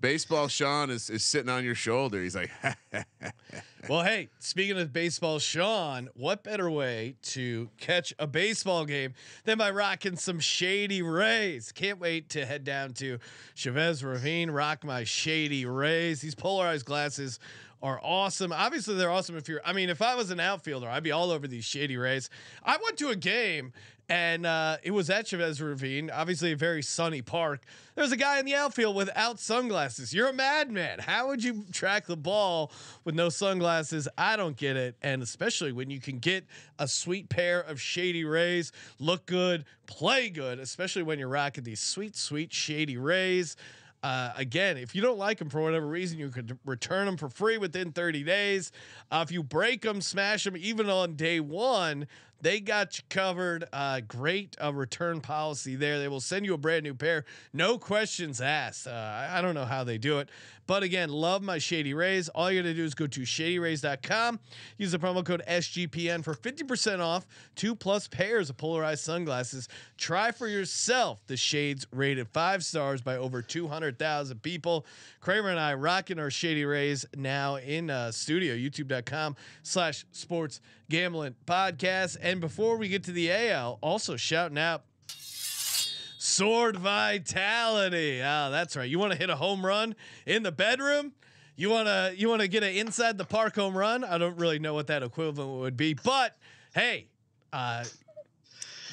Baseball Sean is, is sitting on your shoulder. He's like, Well, hey, speaking of baseball, Sean, what better way to catch a baseball game than by rocking some Shady Rays? Can't wait to head down to Chavez Ravine, rock my Shady Rays. These polarized glasses are awesome. Obviously, they're awesome if you're, I mean, if I was an outfielder, I'd be all over these Shady Rays. I went to a game and uh, it was at Chavez Ravine, obviously a very sunny park. There was a guy in the outfield without sunglasses. You're a madman. How would you track the ball with no sunglasses? I don't get it. And especially when you can get a sweet pair of Shady Rays, look good, play good, especially when you're rocking these sweet, sweet Shady Rays. Uh, again, if you don't like them for whatever reason, you could return them for free within 30 days. Uh, if you break them, smash them, even on day one, they got you covered. Uh, great uh, return policy there. They will send you a brand new pair, no questions asked. Uh, I, don't know how they do it, but again, love my Shady Rays. All you got to do is go to shadyrays.com, use the promo code SGPN for 50% off two plus pairs of polarized sunglasses. Try for yourself the shades rated five stars by over 200,000 people. Kramer and I rocking our Shady Rays now in uh, studio, youtube.com slash sports gambling podcast. And before we get to the AL, also shouting out Sword Vitality. Ah, that's right. You want to hit a home run in the bedroom? You want to you want to get an inside the park home run? I don't really know what that equivalent would be, but hey, uh,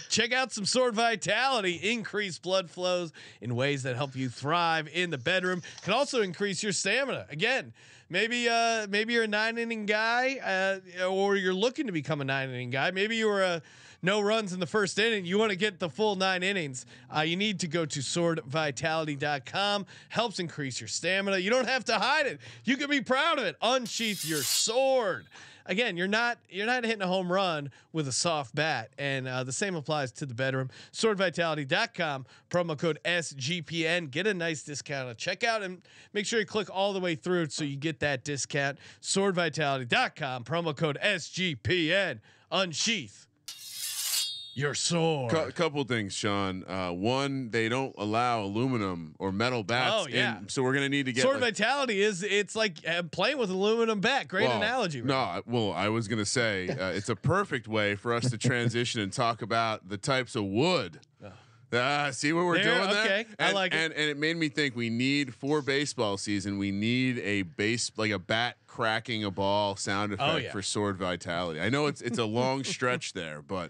check out some Sword Vitality. Increase blood flows in ways that help you thrive in the bedroom. Can also increase your stamina. Again, maybe uh, maybe you're a nine inning guy, uh, or you're looking to become a nine inning guy. Maybe you were a no runs in the first inning. You want to get the full nine innings. Uh, you need to go to swordvitality.com. Helps increase your stamina. You don't have to hide it. You can be proud of it. Unsheath your sword. Again, you're not you're not hitting a home run with a soft bat, and uh, the same applies to the bedroom. SwordVitality.com promo code SGPN. Get a nice discount at checkout, and make sure you click all the way through so you get that discount. SwordVitality.com promo code SGPN. Unsheath Your sword. A couple things, Sean. Uh, one, they don't allow aluminum or metal bats. Oh, yeah. in, so we're gonna need to get Sword like, vitality is it's like uh, playing with aluminum bat. Great well, analogy. No, well, I was gonna say uh, it's a perfect way for us to transition and talk about the types of wood. Ah, see what we're Oh. There, doing there? okay. I And, like it. and, and it made me think we need for baseball season. We need a base like a bat cracking a ball sound effect Oh, yeah. for sword vitality. I know it's it's a long stretch there, but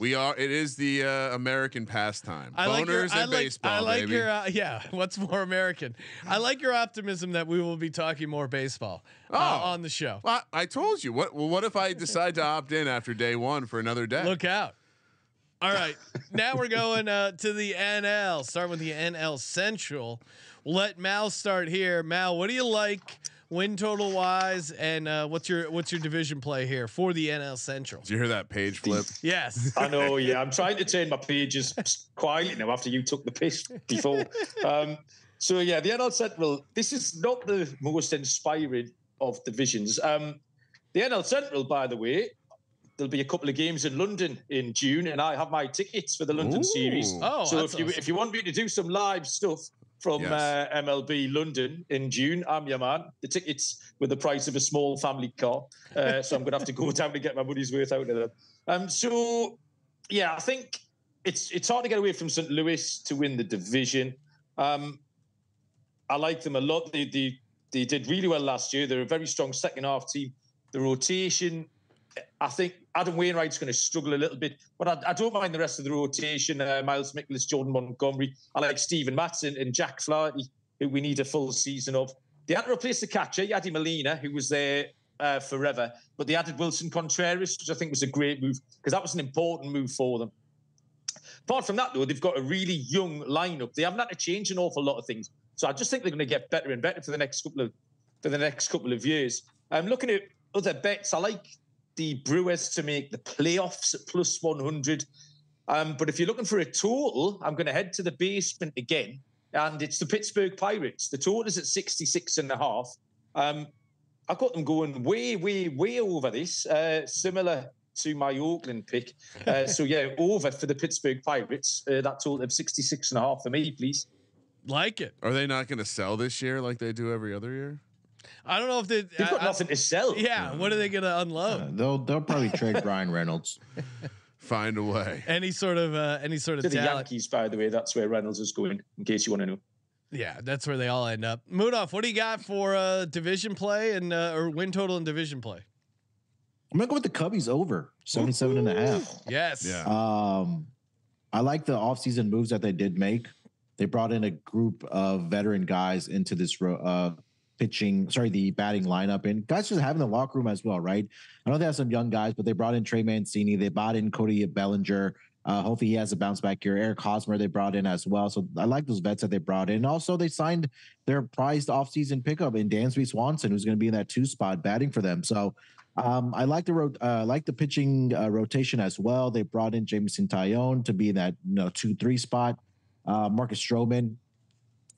we are. It is the uh, American pastime. I like your, Boners I and like, baseball, I like baby. your uh, yeah. What's more American? I like your optimism that we will be talking more baseball uh, Oh. on the show. Well, I told you. What? Well, what if I decide to opt in after day one for another day? Look out. All right. now we're going uh, to the NL. Start with the NL Central. We'll let Mal start here. Mal, what do you like win total wise, and uh, what's your what's your division play here for the NL Central? Did you hear that page flip? Yes. I know, yeah. I'm trying to turn my pages quietly now after you took the piss before. Um, so yeah, the NL Central. This is not the most inspiring of divisions. Um, the NL Central, by the way, there'll be a couple of games in London in June, and I have my tickets for the London Ooh. series. Oh, so if you awesome. if you want me to do some live stuff from Yes. uh, MLB London in June, I'm your man. The tickets were the price of a small family car, uh, so I'm going to have to go down to get my money's worth out of them. Um, so yeah, I think it's it's hard to get away from St. Louis to win the division. Um, I like them a lot. They, they they did really well last year. They're a very strong second half team. The rotation, I think Adam Wainwright's going to struggle a little bit, but I, I don't mind the rest of the rotation. Uh, Miles Mikolas, Jordan Montgomery. I like Stephen Matson and Jack Flaherty, who we need a full season of. They had to replace the catcher, Yadi Molina, who was there uh, forever, but they added Willson Contreras, which I think was a great move because that was an important move for them. Apart from that, though, they've got a really young lineup. They haven't had to change an awful lot of things. So I just think they're going to get better and better for the next couple of for the next couple of years. I'm looking at other bets. I like the Brewers to make the playoffs at plus 100. Um, but if you're looking for a total, I'm going to head to the basement again, and it's the Pittsburgh Pirates. The total is at 66 and a half. Um, I've got them going way, way, way over this, uh, similar to my Oakland pick. Uh, so yeah, over for the Pittsburgh Pirates. Uh, that total of 66 and a half for me, please. like it. Are they not going to sell this year like they do every other year? I don't know if they. They've got I- I- nothing to sell. yeah. What are they going to unload? Uh, they'll they'll probably trade Bryan Reynolds. Find a way. any sort of uh, any sort of To the talent. Yankees, by the way, that's where Reynolds is going, in case you want to know. Yeah, that's where they all end up. Munaf, what do you got for uh, division play and uh, or win total and division play? I'm gonna go with the Cubbies over 77 and a half. Yes. Yeah. Um, I like the offseason moves that they did make. They brought in a group of veteran guys into this ro- uh, pitching, sorry, the batting lineup, and guys just having the locker room as well, right? I know they have some young guys, but they brought in Trey Mancini, they brought in Cody Bellinger. Uh, hopefully, he has a bounce back here. Eric Hosmer they brought in as well, so I like those vets that they brought in. Also, they signed their prized offseason pickup in Dansby Swanson, who's going to be in that two spot batting for them. So um, I like the ro- uh, like the pitching uh, rotation as well. They brought in Jameson Taillon to be in that you know two three spot. Uh, Marcus Stroman,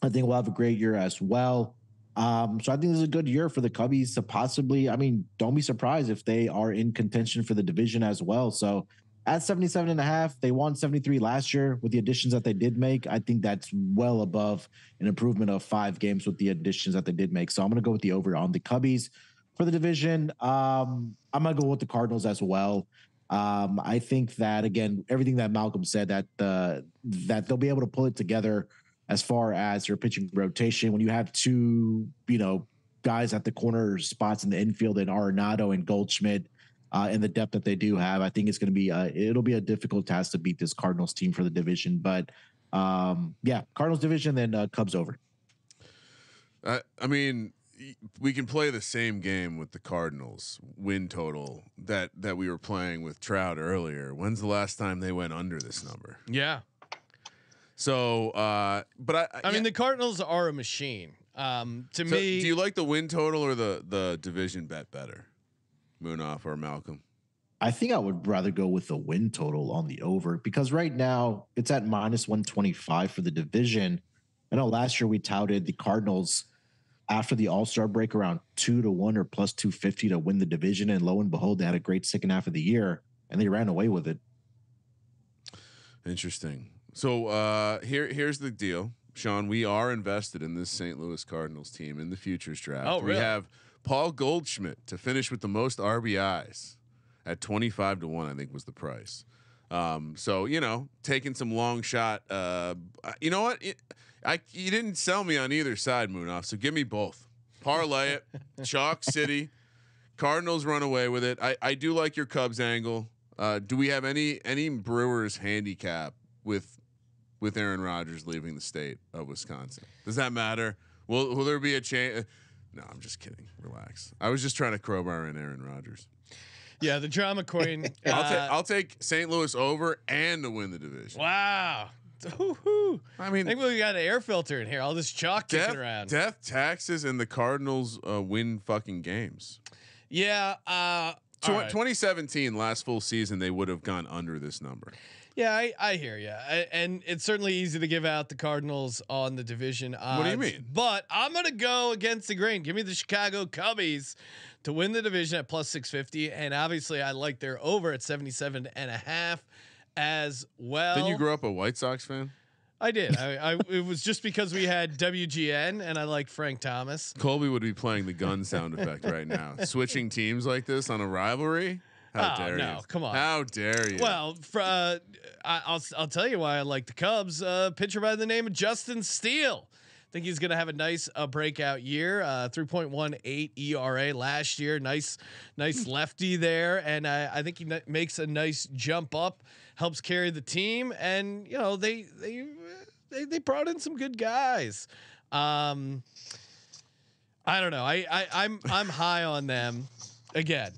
I think will have a great year as well. Um, so I think this is a good year for the Cubbies to possibly. I mean, don't be surprised if they are in contention for the division as well. So at 77 and a half, they won 73 last year with the additions that they did make. I think that's well above an improvement of five games with the additions that they did make. So I'm going to go with the over on the Cubbies for the division. Um, I'm gonna go with the Cardinals as well. Um, I think that again, everything that Malcolm said that uh, that they'll be able to pull it together as far as their pitching rotation. When you have two, you know, guys at the corner spots in the infield and Arenado and Goldschmidt, uh, and the depth that they do have, I think it's going to be uh, it'll be a difficult task to beat this Cardinals team for the division. But um, yeah, Cardinals division, then uh, Cubs over. Uh, I mean, we can play the same game with the Cardinals win total that that we were playing with Trout earlier. When's the last time they went under this number? Yeah. So, uh, but I, I mean, the Cardinals are a machine. Um, to so me, do you like the win total or the the division bet better, Munaf or Malcolm? I think I would rather go with the win total on the over because right now it's at minus 125 for the division. I know last year we touted the Cardinals after the All Star break around two to one or plus 250 to win the division. And lo and behold, they had a great second half of the year and they ran away with it. Interesting. So uh, here, here's the deal, Sean. We are invested in this St. Louis Cardinals team in the futures draft. Oh, We have Paul Goldschmidt to finish with the most RBIs at 25 to one. I think was the price. Um, so you know, taking some long shot. Uh, you know what? It, I you didn't sell me on either side, Munaf. So give me both. Parlay it. Chalk City. Cardinals run away with it. I, I do like your Cubs angle. Uh, do we have any any Brewers handicap with with Aaron Rodgers leaving the state of Wisconsin? Does that matter? Will will there be a change? No, I'm just kidding. Relax. I was just trying to crowbar in Aaron Rodgers. Yeah, the drama queen. I'll uh, take I'll take St. Louis over and to win the division. wow. Woo-hoo. I mean, I think we got an air filter in here. All this chalk death, kicking around. death, taxes, and the Cardinals uh, win fucking games. Yeah. Uh, Tw- right. 2017, last full season, they would have gone under this number. Yeah, I, I hear you, and it's certainly easy to give out the Cardinals on the division odds. What do you mean? But I'm gonna go against the grain. Give me the Chicago Cubbies to win the division at plus 650, and obviously I like their over at 77 and a half as well. Didn't you grow up a White Sox fan? I did. I, I it was just because we had WGN and I like Frank Thomas. Colby would be playing the gun sound effect right now. Switching teams like this on a rivalry? How Oh, dare no, you? come on. How dare you? Well, for, uh, I, I'll I'll tell you why I like the Cubs. Uh, pitcher by the name of Justin Steele. I think he's going to have a nice uh, breakout year. Uh, 3.18 ERA last year. Nice, nice lefty there, and I, I think he n- makes a nice jump up. Helps carry the team, and you know they they they, they brought in some good guys. Um, I don't know. I, I I'm I'm high on them again.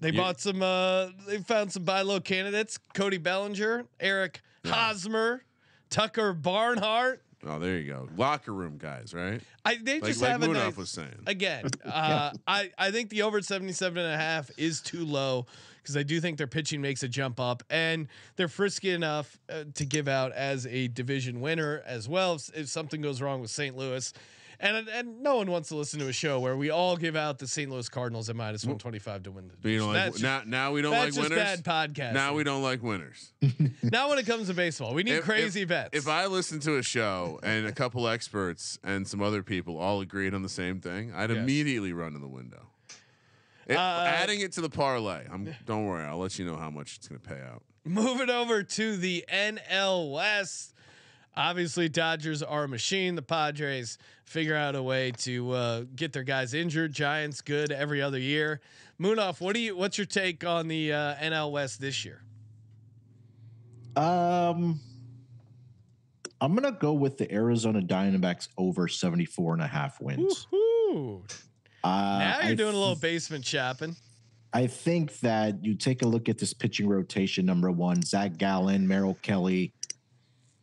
They You- bought some. Uh, they found some buy low candidates: Cody Bellinger, Eric Hosmer, Tucker Barnhart. oh, there you go. Locker room guys, right? I they Like, just like have a Munaf nice, was saying. again. Uh, I I think the over 77 and a half is too low because I do think their pitching makes a jump up and they're frisky enough uh, to give out as a division winner as well if, if something goes wrong with St. Louis. And, and no one wants to listen to a show where we all give out the St. Louis Cardinals at minus 125 to win the But you don't division. like That's now. Now we don't that's like just winners. bad podcasting. Now we don't like winners. Now when it comes to baseball, we need If- crazy if, bets. If I listen to a show and a couple experts and some other people all agreed on the same thing, I'd Yes. immediately run to the window. It- Uh, adding it to the parlay, I'm. Don't worry, I'll let you know how much it's going to pay out. Moving over to the NL West. Obviously, Dodgers are a machine. The Padres figure out a way to uh, get their guys injured. Giants good every other year. Munaf, what do you? What's your take on the uh, NL West this year? Um, I'm gonna go with the Arizona Diamondbacks over 74 and a half wins. Woo-hoo. Uh, Now you're I doing a little basement shopping. I think that you take a look at this pitching rotation. Number one, Zac Gallen, Merrill Kelly.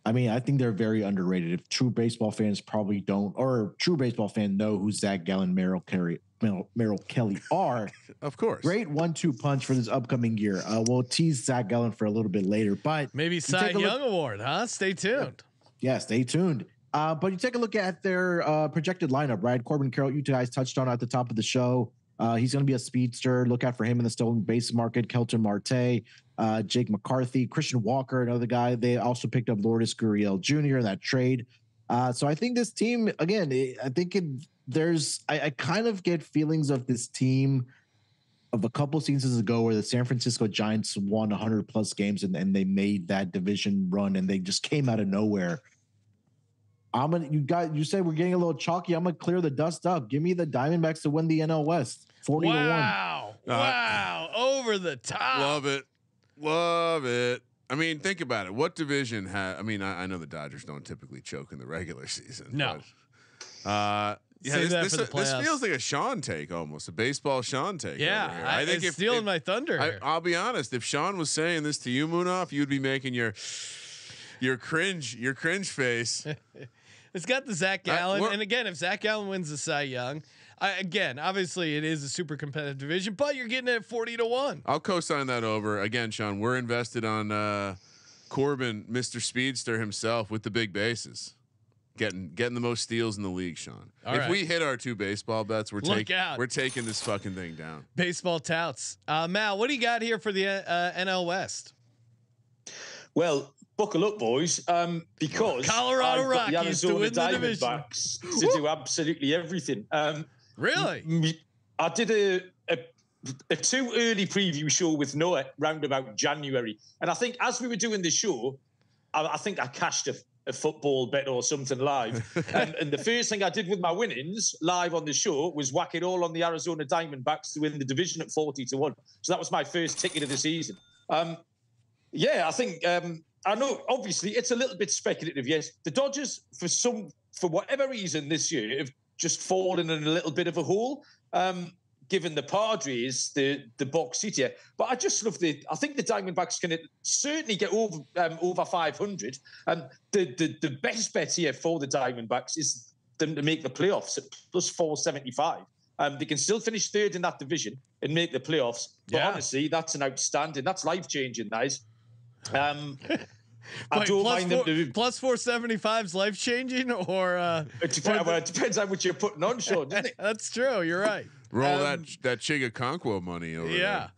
I mean, I think they're very underrated. If true baseball fans probably don't, or true baseball fan know who Zac Gallen, Merrill Kelly, Merrill, Merrill Kelly are. Of course. Great one-two punch for this upcoming year. Uh, we'll tease Zac Gallen for a little bit later, but Maybe Cy a look- Young Award, huh? Stay tuned. yeah, stay tuned. Uh, but you take a look at their uh, projected lineup, right? Corbin Carroll, you guys touched on at the top of the show. Uh, he's going to be a speedster. Look out for him in the stolen base market. Ketel Marte, uh, Jake McCarthy, Christian Walker, another guy. They also picked up Lourdes Gurriel Jr. in that trade. Uh, so I think this team, again, I think it, there's, I, I kind of get feelings of this team of a couple seasons ago where the San Francisco Giants won 100 plus games and, and they made that division run and they just came out of nowhere. I'm gonna you got you said we're getting a little chalky. I'm gonna clear the dust up. Give me the Diamondbacks to win the NL West. 40 to 1. Wow! Uh, wow! Over the top. Love it. Love it. I mean, think about it. What division had? I mean, I, I know the Dodgers don't typically choke in the regular season. No. But, uh, yeah, this, this, this feels like a Sean take almost, a baseball Sean take. Yeah, here. I, think it's stealing my thunder. I, I'll be honest. If Sean was saying this to you, Munaf, you'd be making your your cringe your cringe face. It's got the Zach I- Gallen, we're- and again, if Zac Gallen wins the Cy Young, I, again, obviously it is a super competitive division, but you're getting it at forty to one. I'll co-sign that over again, Sean. We're invested on uh, Corbin, Mister Speedster himself, with the big bases, getting getting the most steals in the league, Sean. All if right. we hit our two baseball bets, we're taking we're taking this fucking thing down. Baseball touts. Uh, Mal, what do you got here for the uh, NL West? Well, buckle up, boys, um, because Colorado I've got the Rockies to Arizona win the division. Diamondbacks to do absolutely everything. Um, Really? I did a, a a too early preview show with Noah round about January, and I think as we were doing the show, I, I think I cashed a, a football bet or something live, and, and the first thing I did with my winnings live on the show was whack it all on the Arizona Diamondbacks to win the division at forty to one. So that was my first ticket of the season. Um, yeah, I think um, I know. Obviously, it's a little bit speculative. Yes, the Dodgers, for some, for whatever reason, this year have just fallen in a little bit of a hole. Um, given the Padres the the box seat here, but I just love the. I think the Diamondbacks can certainly get over um, over five hundred. And the, the the best bet here for the Diamondbacks is them to make the playoffs at plus four seventy five. Um, they can still finish third in that division and make the playoffs. But Yeah. honestly, that's an outstanding. That's life changing, guys. Um, I don't plus mind four, them to. plus 475 is life changing, or uh, It depends, well, it depends how much you're putting on, Sean, doesn't it? that's true. You're right. Roll Um, that that Chiga Conquo money over Yeah.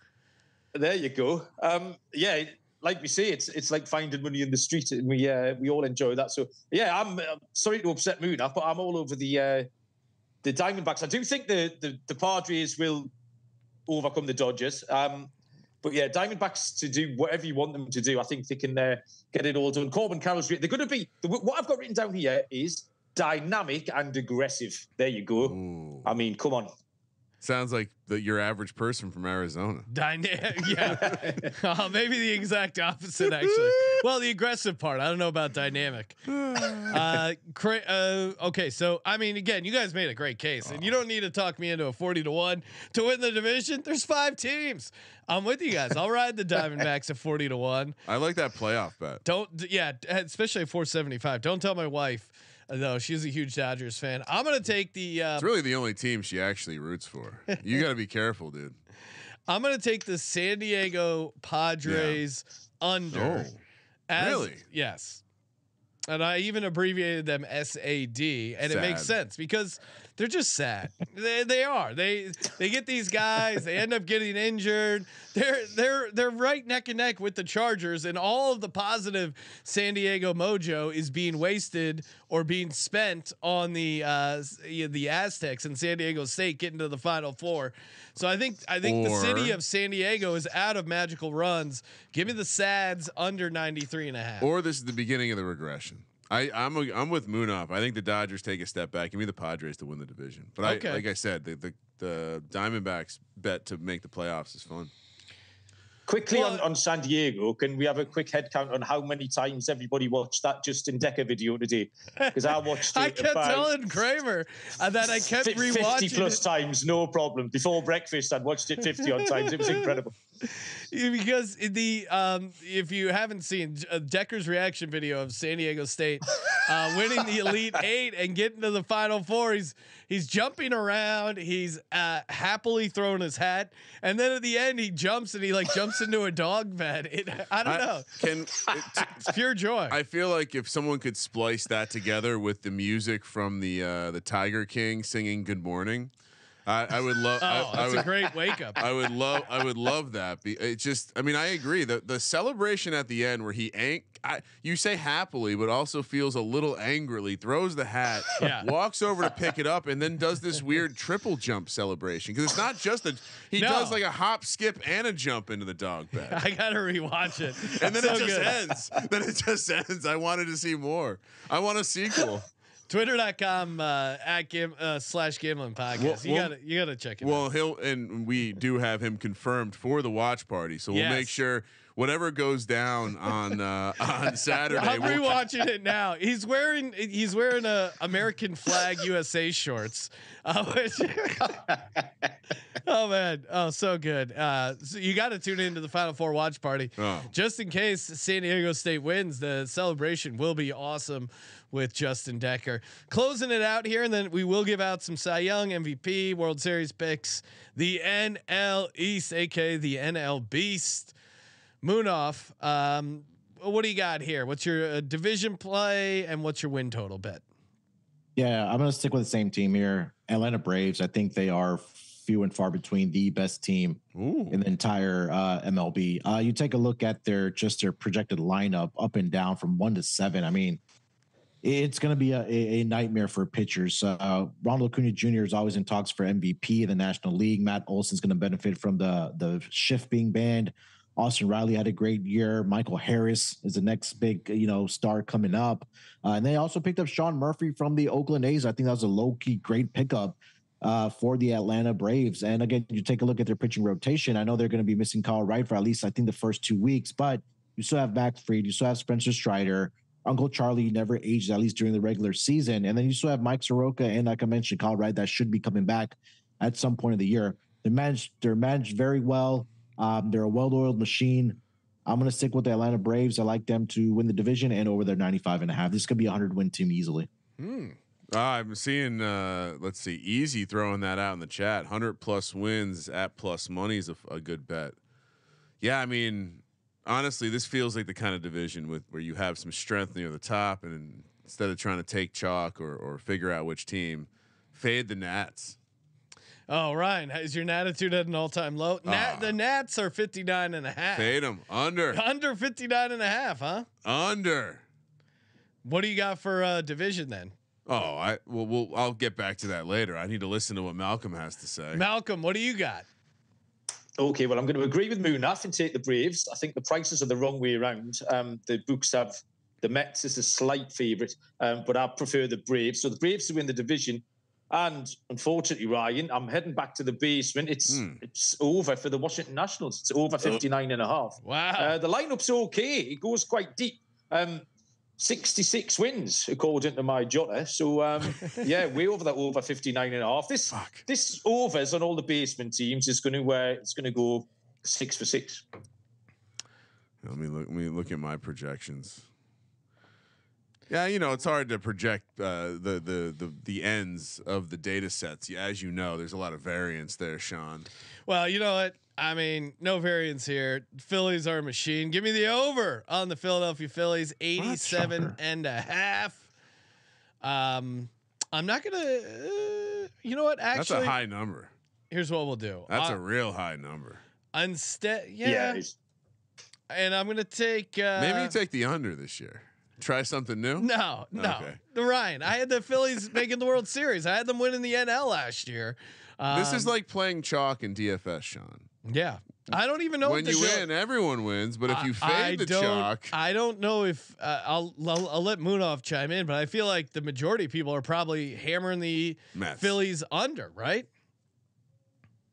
There you go. Um, yeah, like we say, it's it's like finding money in the street, and we uh, we all enjoy that. So yeah, I'm uh, sorry to upset Moon, but I'm all over the uh, the Diamondbacks. I do think the, the the Padres will overcome the Dodgers. Um, but yeah, Diamondbacks to do whatever you want them to do. I think they can uh, get it all done. Corbin Carroll's they're going to be what I've got written down here is dynamic and aggressive. There you go. Ooh. I mean, come on. Sounds like the, your average person from Arizona. Dynamic, yeah. uh, maybe the exact opposite, actually. Well, the aggressive part. I don't know about dynamic. Uh, cra- uh, okay, so I mean, again, you guys made a great case, and you don't need to talk me into a forty to one to win the division. There's five teams. I'm with you guys. I'll ride the Diamondbacks at forty to one. I like that playoff bet. Don't, yeah, especially at four seventy five. Don't tell my wife. Though she's a huge Dodgers fan. I'm gonna take the. Uh, It's really the only team she actually roots for. You got to be careful, dude. I'm gonna take the San Diego Padres under. Oh, As- Really? Yes. And I even abbreviated them SAD, and it makes sense because they're just sad. they, they are. They they get these guys. They end up getting injured. They're they're they're right neck and neck with the Chargers, and all of the positive San Diego mojo is being wasted or being spent on the uh, s- you know, the Aztecs and San Diego State getting to the Final Four. So I think I think the city of San Diego is out of magical runs. Give me the Sads under 93 and a half. or this is the beginning of the regression. I, I'm a, I'm with Munaf. I think the Dodgers take a step back. Give me the Padres to win the division. But Okay. I, like I said, the, the the Diamondbacks bet to make the playoffs is fun. Quickly on, Well- on San Diego, can we have a quick head count on how many times everybody watched that Justin Decker video today? Because I watched it I kept telling Kramer that I kept fi- 50 rewatching plus it times, no problem. Before breakfast, I'd watched it 50 odd times. It was incredible. because the um, if you haven't seen uh, Decker's reaction video of San Diego State uh, winning the Elite Eight and getting to the Final Four, he's he's jumping around, he's uh, happily throwing his hat, and then at the end he jumps and he like jumps into a dog bed. It, I don't I- know, Can it's pure joy. I feel like if someone could splice that together with the music from the uh, the Tiger King singing "Good Morning," I, I would love. oh, I, I that's would, a great wake up. I would love. I would love that. It just. I mean, I agree. The the celebration at the end where he ang- I, you say happily, but also feels a little angrily. Throws the hat, Yeah. walks over to pick it up, and then does this weird triple jump celebration because it's not just a. He No. does like a hop, skip, and a jump into the dog bed. I gotta rewatch it. And then So it just good. ends. Then it just ends. I wanted to see more. I want a sequel. Twitter.com uh, at gam- uh, slash gambling podcast. Well- you well- gotta you gotta check it Well, out. he'll and we do have him confirmed for the watch party, so we'll Yes. make sure whatever goes down on uh, on Saturday. I'm we'll- rewatching it now. He's wearing he's wearing a American flag USA shorts. Uh, which, oh man, oh so good. Uh, so you got to tune into the Final Four watch party Oh. just in case San Diego State wins. The celebration will be awesome with Justin Decker closing it out here, and then we will give out some Cy Young MVP World Series picks. The NL East, aka the NL Beast. Munaf, um, what do you got here? What's your uh, division play and what's your win total bet? Yeah, I'm gonna stick with the same team here. Atlanta Braves. I think they are few and far between the best team Ooh. in the entire uh, MLB. Uh, you take a look at their just their projected lineup up and down from one to seven. I mean, it's going to be a, a, a nightmare for pitchers. Uh, Ronald Acuna Jr. is always in talks for MVP in the National League. Matt Olson's going to benefit from the the shift being banned. Austin Riley had a great year. Michael Harris is the next big, you know, star coming up. Uh, and they also picked up Sean Murphy from the Oakland A's. I think that was a low key great pickup uh, for the Atlanta Braves. And again, you take a look at their pitching rotation. I know they're going to be missing Kyle Wright for at least I think the first two weeks, but you still have Max Fried, you still have Spencer Strider. Uncle Charlie never aged at least during the regular season, and then you still have Mike Soroka and like I mentioned, Kyle Wright that should be coming back at some point of the year. They're managed. They're managed very well. Um, they're a well-oiled machine. I'm going to stick with the Atlanta Braves. I like them to win the division and over their 95 and a half. This could be a 100 win team easily. Uh, I'm seeing. Uh, let's see, easy throwing that out in the chat. Hundred plus wins at plus money is a good bet. Yeah, I mean, honestly, this feels like the kind of division with where you have some strength near the top, and instead of trying to take chalk or or figure out which team, fade the Nats. Oh, Ryan, is your attitude at an all-time low? Nat, Ah. the Nats are 59 and a half. Fade them under Under 59 and a half, huh? under. What do you got for uh, division then? Oh, I well, we'll I'll get back to that later. I need to listen to what Malcolm has to say. Malcolm, what do you got? Okay, well, I'm going to agree with Munaf and take the Braves. I think the prices are the wrong way around. Um, the books have the Mets as a slight favourite, um, but I prefer the Braves. So the Braves to win the division. And unfortunately, Ryan, I'm heading back to the basement. It's Hmm. it's over for the Washington Nationals. It's over 59 and a half. Wow. Uh, the lineup's okay. It goes quite deep. Um, 66 wins, according to my jotter. So, um, yeah, way over that over 59 and a half. This, Fuck. this overs on all the basement teams is going to uh, it's going to go six for six. Let me look. Let me look at my projections. Yeah, you know it's hard to project uh, the, the the the ends of the data sets. Yeah, as you know, there's a lot of variance there, Sean. Well, you know what? I mean, no variance here. Phillies are a machine. Give me the over on the Philadelphia Phillies, 87 shocker. and a half. Um, I'm not going to, uh, you know what? Actually, That's Actually, a high number. here's what we'll do. That's uh, a real high number. instead, yeah, it's- and I'm going to take, uh, Maybe you take the under this year. Try something new. no, no, Okay. the Ryan. I had the Phillies making the World Series. I had them winning the NL last year. This is Um, like playing chalk in DFS, Sean. yeah. I don't even know when if you the Phil- win, everyone wins. But if you I- I fade the don't, chalk, I don't know if uh, I'll, I'll I'll let Munaf chime in, but I feel like the majority of people are probably hammering the Mets. Phillies under, right?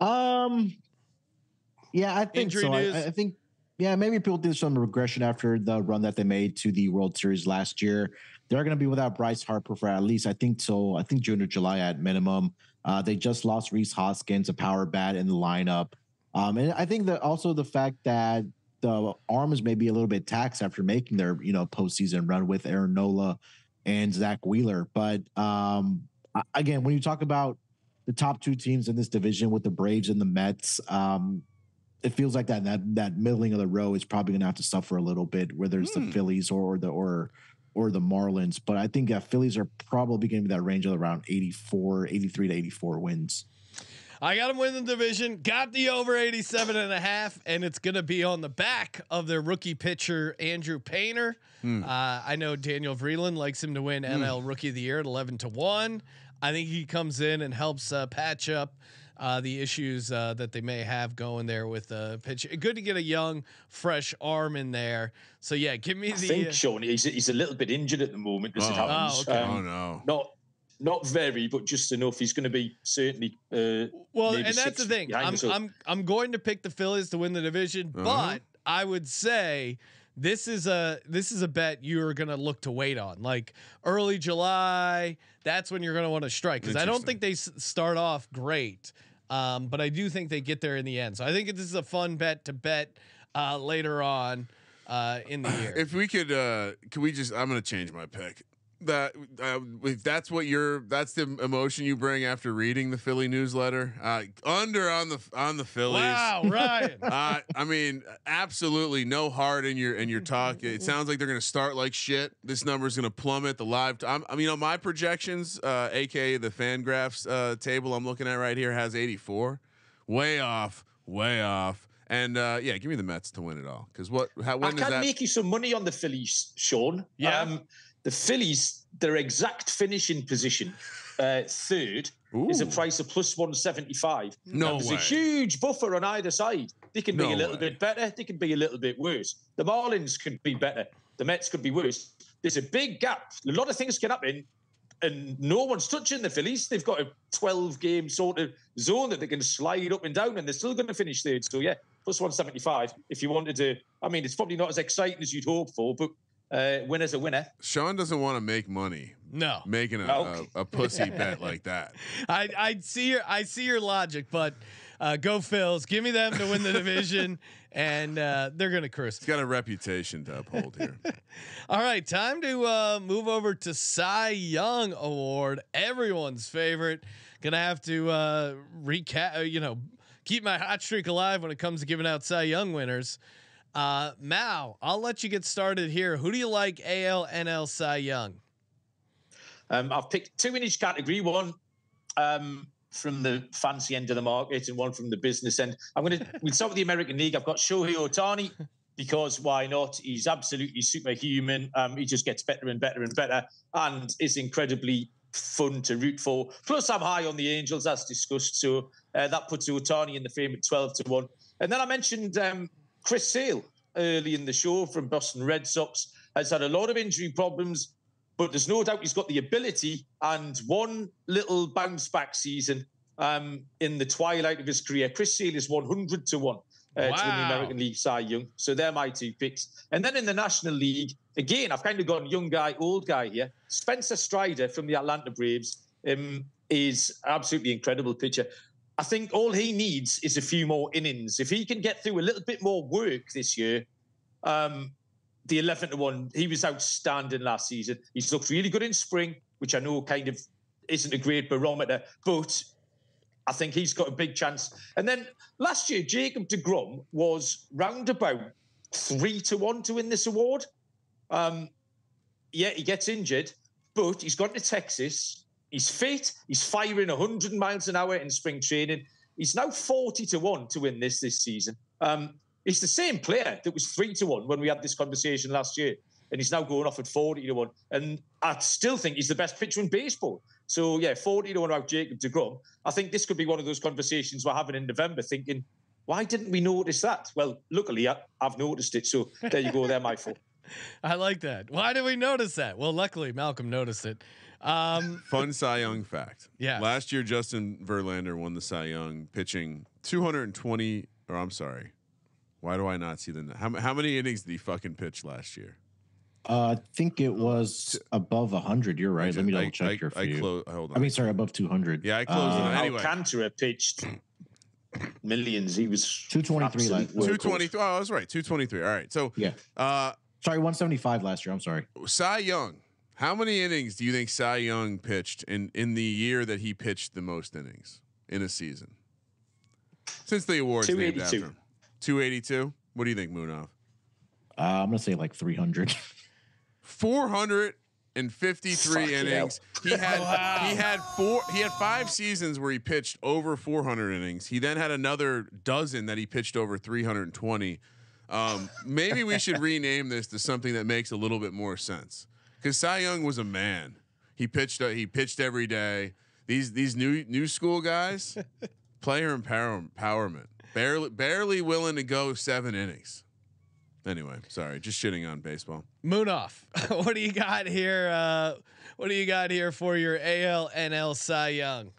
Um, yeah, I think Injury so. I. I think, yeah, maybe people did some regression after the run that they made to the World Series last year. They're going to be without Bryce Harper for at least, I think, till I think June or July at minimum. Uh, they just lost Rhys Hoskins, a power bat in the lineup. Um, and I think that also the fact that the arms may be a little bit taxed after making their, you know, postseason run with Aaron Nola and Zack Wheeler. But um, again, when you talk about the top two teams in this division with the Braves and the Mets, um, it feels like that that that middling of the row is probably going to have to suffer a little bit, whether it's Hmm. the Phillies or, or the or or the Marlins. But I think that Phillies are probably going to be that range of around 84, 83 to 84 wins. I got them winning the division, got the over 87 and a half, and it's going to be on the back of their rookie pitcher, Andrew Painter. Hmm. Uh, I know Daniel Vreeland likes him to win NL Rookie of the Year at 11 to 1. I think he comes in and helps uh, patch up uh, the issues uh, that they may have going there with the pitch. Good to get a young, fresh arm in there. So, yeah, give me I the. think uh, Sean he's, he's a little bit injured at the moment as it Oh. happens. Oh, okay. oh Um, no. Not not very, but just enough. He's going to be certainly. Uh, Well, and that's the thing. I'm I'm I'm going to pick the Phillies to win the division, Uh-huh. but I would say this is a this is a bet you're going to look to wait on. Like early July, that's when you're going to want to strike because I don't think they s- start off great, um, but I do think they get there in the end. So I think this is a fun bet to bet uh, later on uh, in the year. If we could, uh can we just? I'm gonna change my pick. That uh, if that's what you're, that's the emotion you bring after reading the Philly newsletter. Uh, under on the on the Phillies. wow, Ryan. Uh, I mean, absolutely no heart in your in your talk. It sounds like they're going to start like shit. This number is going to plummet. The live, t- I'm, I mean, on my projections, uh, aka the Fangraphs uh, table I'm looking at right here, has 84. way off, way off. And uh, yeah, give me the Mets to win it all. Because what? How? When I can that? make you some money on the Phillies, Sean. Um, Yeah. The Phillies, their exact finishing position, uh, third, is a price of plus 175. No There's way. a huge buffer on either side. They can be a little way. bit better. They can be a little bit worse. The Marlins could be better. The Mets could be worse. There's a big gap. A lot of things can happen, and no one's touching the Phillies. They've got a 12 game sort of zone that they can slide up and down, and they're still going to finish third. So, yeah, plus 175. If you wanted to, I mean, it's probably not as exciting as you'd hope for, but uh, winner's a winner. Sean doesn't want to make money No, making a, No. a, a pussy bet like that. I I see your I see your logic, but uh, go Phils. Give me them to win the division, and uh, they're gonna curse. He's got a reputation to uphold here. All right, time to uh, move over to Cy Young Award, everyone's favorite. Gonna have to uh, recap, uh, you know, keep my hot streak alive when it comes to giving out Cy Young winners. Uh, Mal, I'll let you get started here. Who do you like, AL, NL, Cy Young? Um, I've picked two in each category. One um, from the fancy end of the market, and one from the business end. I'm going to we'll start with the American League. I've got Shohei Ohtani because why not? He's absolutely superhuman. Um, he just gets better and better and better, and is incredibly fun to root for. Plus, I'm high on the Angels, as discussed. So uh, that puts Ohtani in the frame at 12 to one. And then I mentioned um, Chris Sale early in the show from Boston Red Sox. Has had a lot of injury problems but there's no doubt he's got the ability and one little bounce back season um, in the twilight of his career. Chris Sale is 100 to 1 uh, to win the American League Cy Young. So they're my two picks. And then in the National League, again, I've kind of gone young guy, old guy here. Spencer Strider from the Atlanta Braves um, is absolutely incredible pitcher. I think all he needs is a few more innings. If he can get through a little bit more work this year, um, the 11 to 1, he was outstanding last season. He's looked really good in spring, which I know kind of isn't a great barometer, but I think he's got a big chance. And then last year, Jacob deGrom was roundabout three to one to win this award. Um, yeah, he gets injured, but he's gone to Texas. He's fit. He's firing 100 miles an hour in spring training. He's now 40 to 1 to win this this season. Um, he's the same player that was 3 to 1 when we had this conversation last year. And he's now going off at 40 to 1. And I still think he's the best pitcher in baseball. So, yeah, 40 to 1 about Jacob deGrom. I think this could be one of those conversations we're having in November, thinking, why didn't we notice that? Well, luckily, I, I've noticed it. So there you go. They're my fault. I like that. Why did we notice that? Well, luckily Malcolm noticed it. Um, Fun Cy Young fact. Yes. Last year, Justin Verlander won the Cy Young pitching 220. Or I'm sorry. Why do I not see the how, how many innings did he fucking pitch last year? Uh, I think it was above 100. You're right. Let me double check I, here for I you. clo- hold on. I mean, sorry, above 200. Yeah, I closed it. Uh, Anyway. Alcantara pitched millions. He was 223 absolute like- 223. Oh, I was right. 223. All right. So, Yeah. uh, Sorry, 175 last year. I'm sorry. Cy Young. How many innings do you think Cy Young pitched in in the year that he pitched the most innings in a season? Since the award's named 282. after him. 282. What do you think, Munaf? Uh, I'm gonna say like 300. 453 Fucking innings. He had he had four he had five seasons where he pitched over 400 innings. He then had another dozen that he pitched over 320. Um, maybe we should rename this to something that makes a little bit more sense. Because Cy Young was a man. He pitched uh, he pitched every day. These these new new school guys, player empower, empowerment. Barely barely willing to go seven innings. Anyway, sorry, just shitting on baseball. Munaf. what do you got here? Uh, what do you got here for your AL NL Cy Young?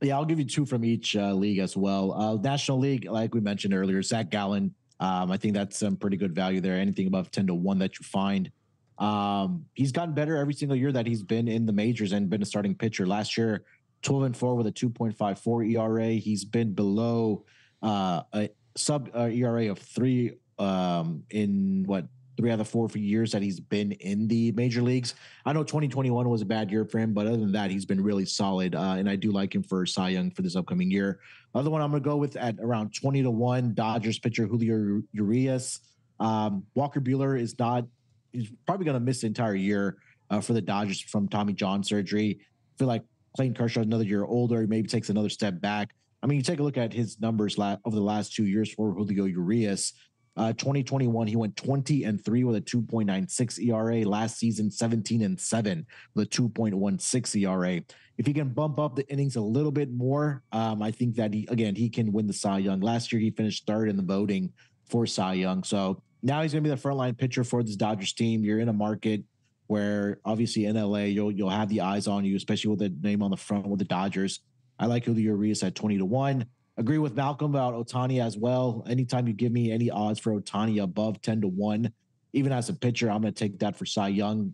Yeah, I'll give you two from each uh, league as well. Uh, National League, like we mentioned earlier, Zac Gallen. Um, I think that's some pretty good value there. Anything above 10 to 1 that you find. Um, he's gotten better every single year that he's been in the majors and been a starting pitcher. Last year, 12 and 4 with a 2.54 ERA. He's been below uh, a sub uh, ERA of three um, in what three out of four years that he's been in the major leagues. I know 2021 was a bad year for him, but other than that, he's been really solid. Uh, and I do like him for Cy Young for this upcoming year. Other one I'm going to go with at around 20 to 1, Dodgers pitcher Julio Urias. Um, Walker Buehler is not, he's probably going to miss the entire year uh, for the Dodgers from Tommy John surgery. I feel like Clayton Kershaw another year older. Maybe takes another step back. I mean, you take a look at his numbers la- over the last two years for Julio Urias. Uh, 2021, he went 20 and 3 with a 2.96 ERA. Last season, 17 and 7 with a 2.16 ERA. If he can bump up the innings a little bit more, um, I think that he, again, he can win the Cy Young. Last year, he finished third in the voting for Cy Young. So now he's going to be the frontline pitcher for this Dodgers team. You're in a market where obviously in LA, you'll, you'll have the eyes on you, especially with the name on the front with the Dodgers. I like Julio Urias at 20 to 1. Agree with Malcolm about Ohtani as well. Anytime you give me any odds for Ohtani above 10 to 1, even as a pitcher, I'm going to take that for Cy Young.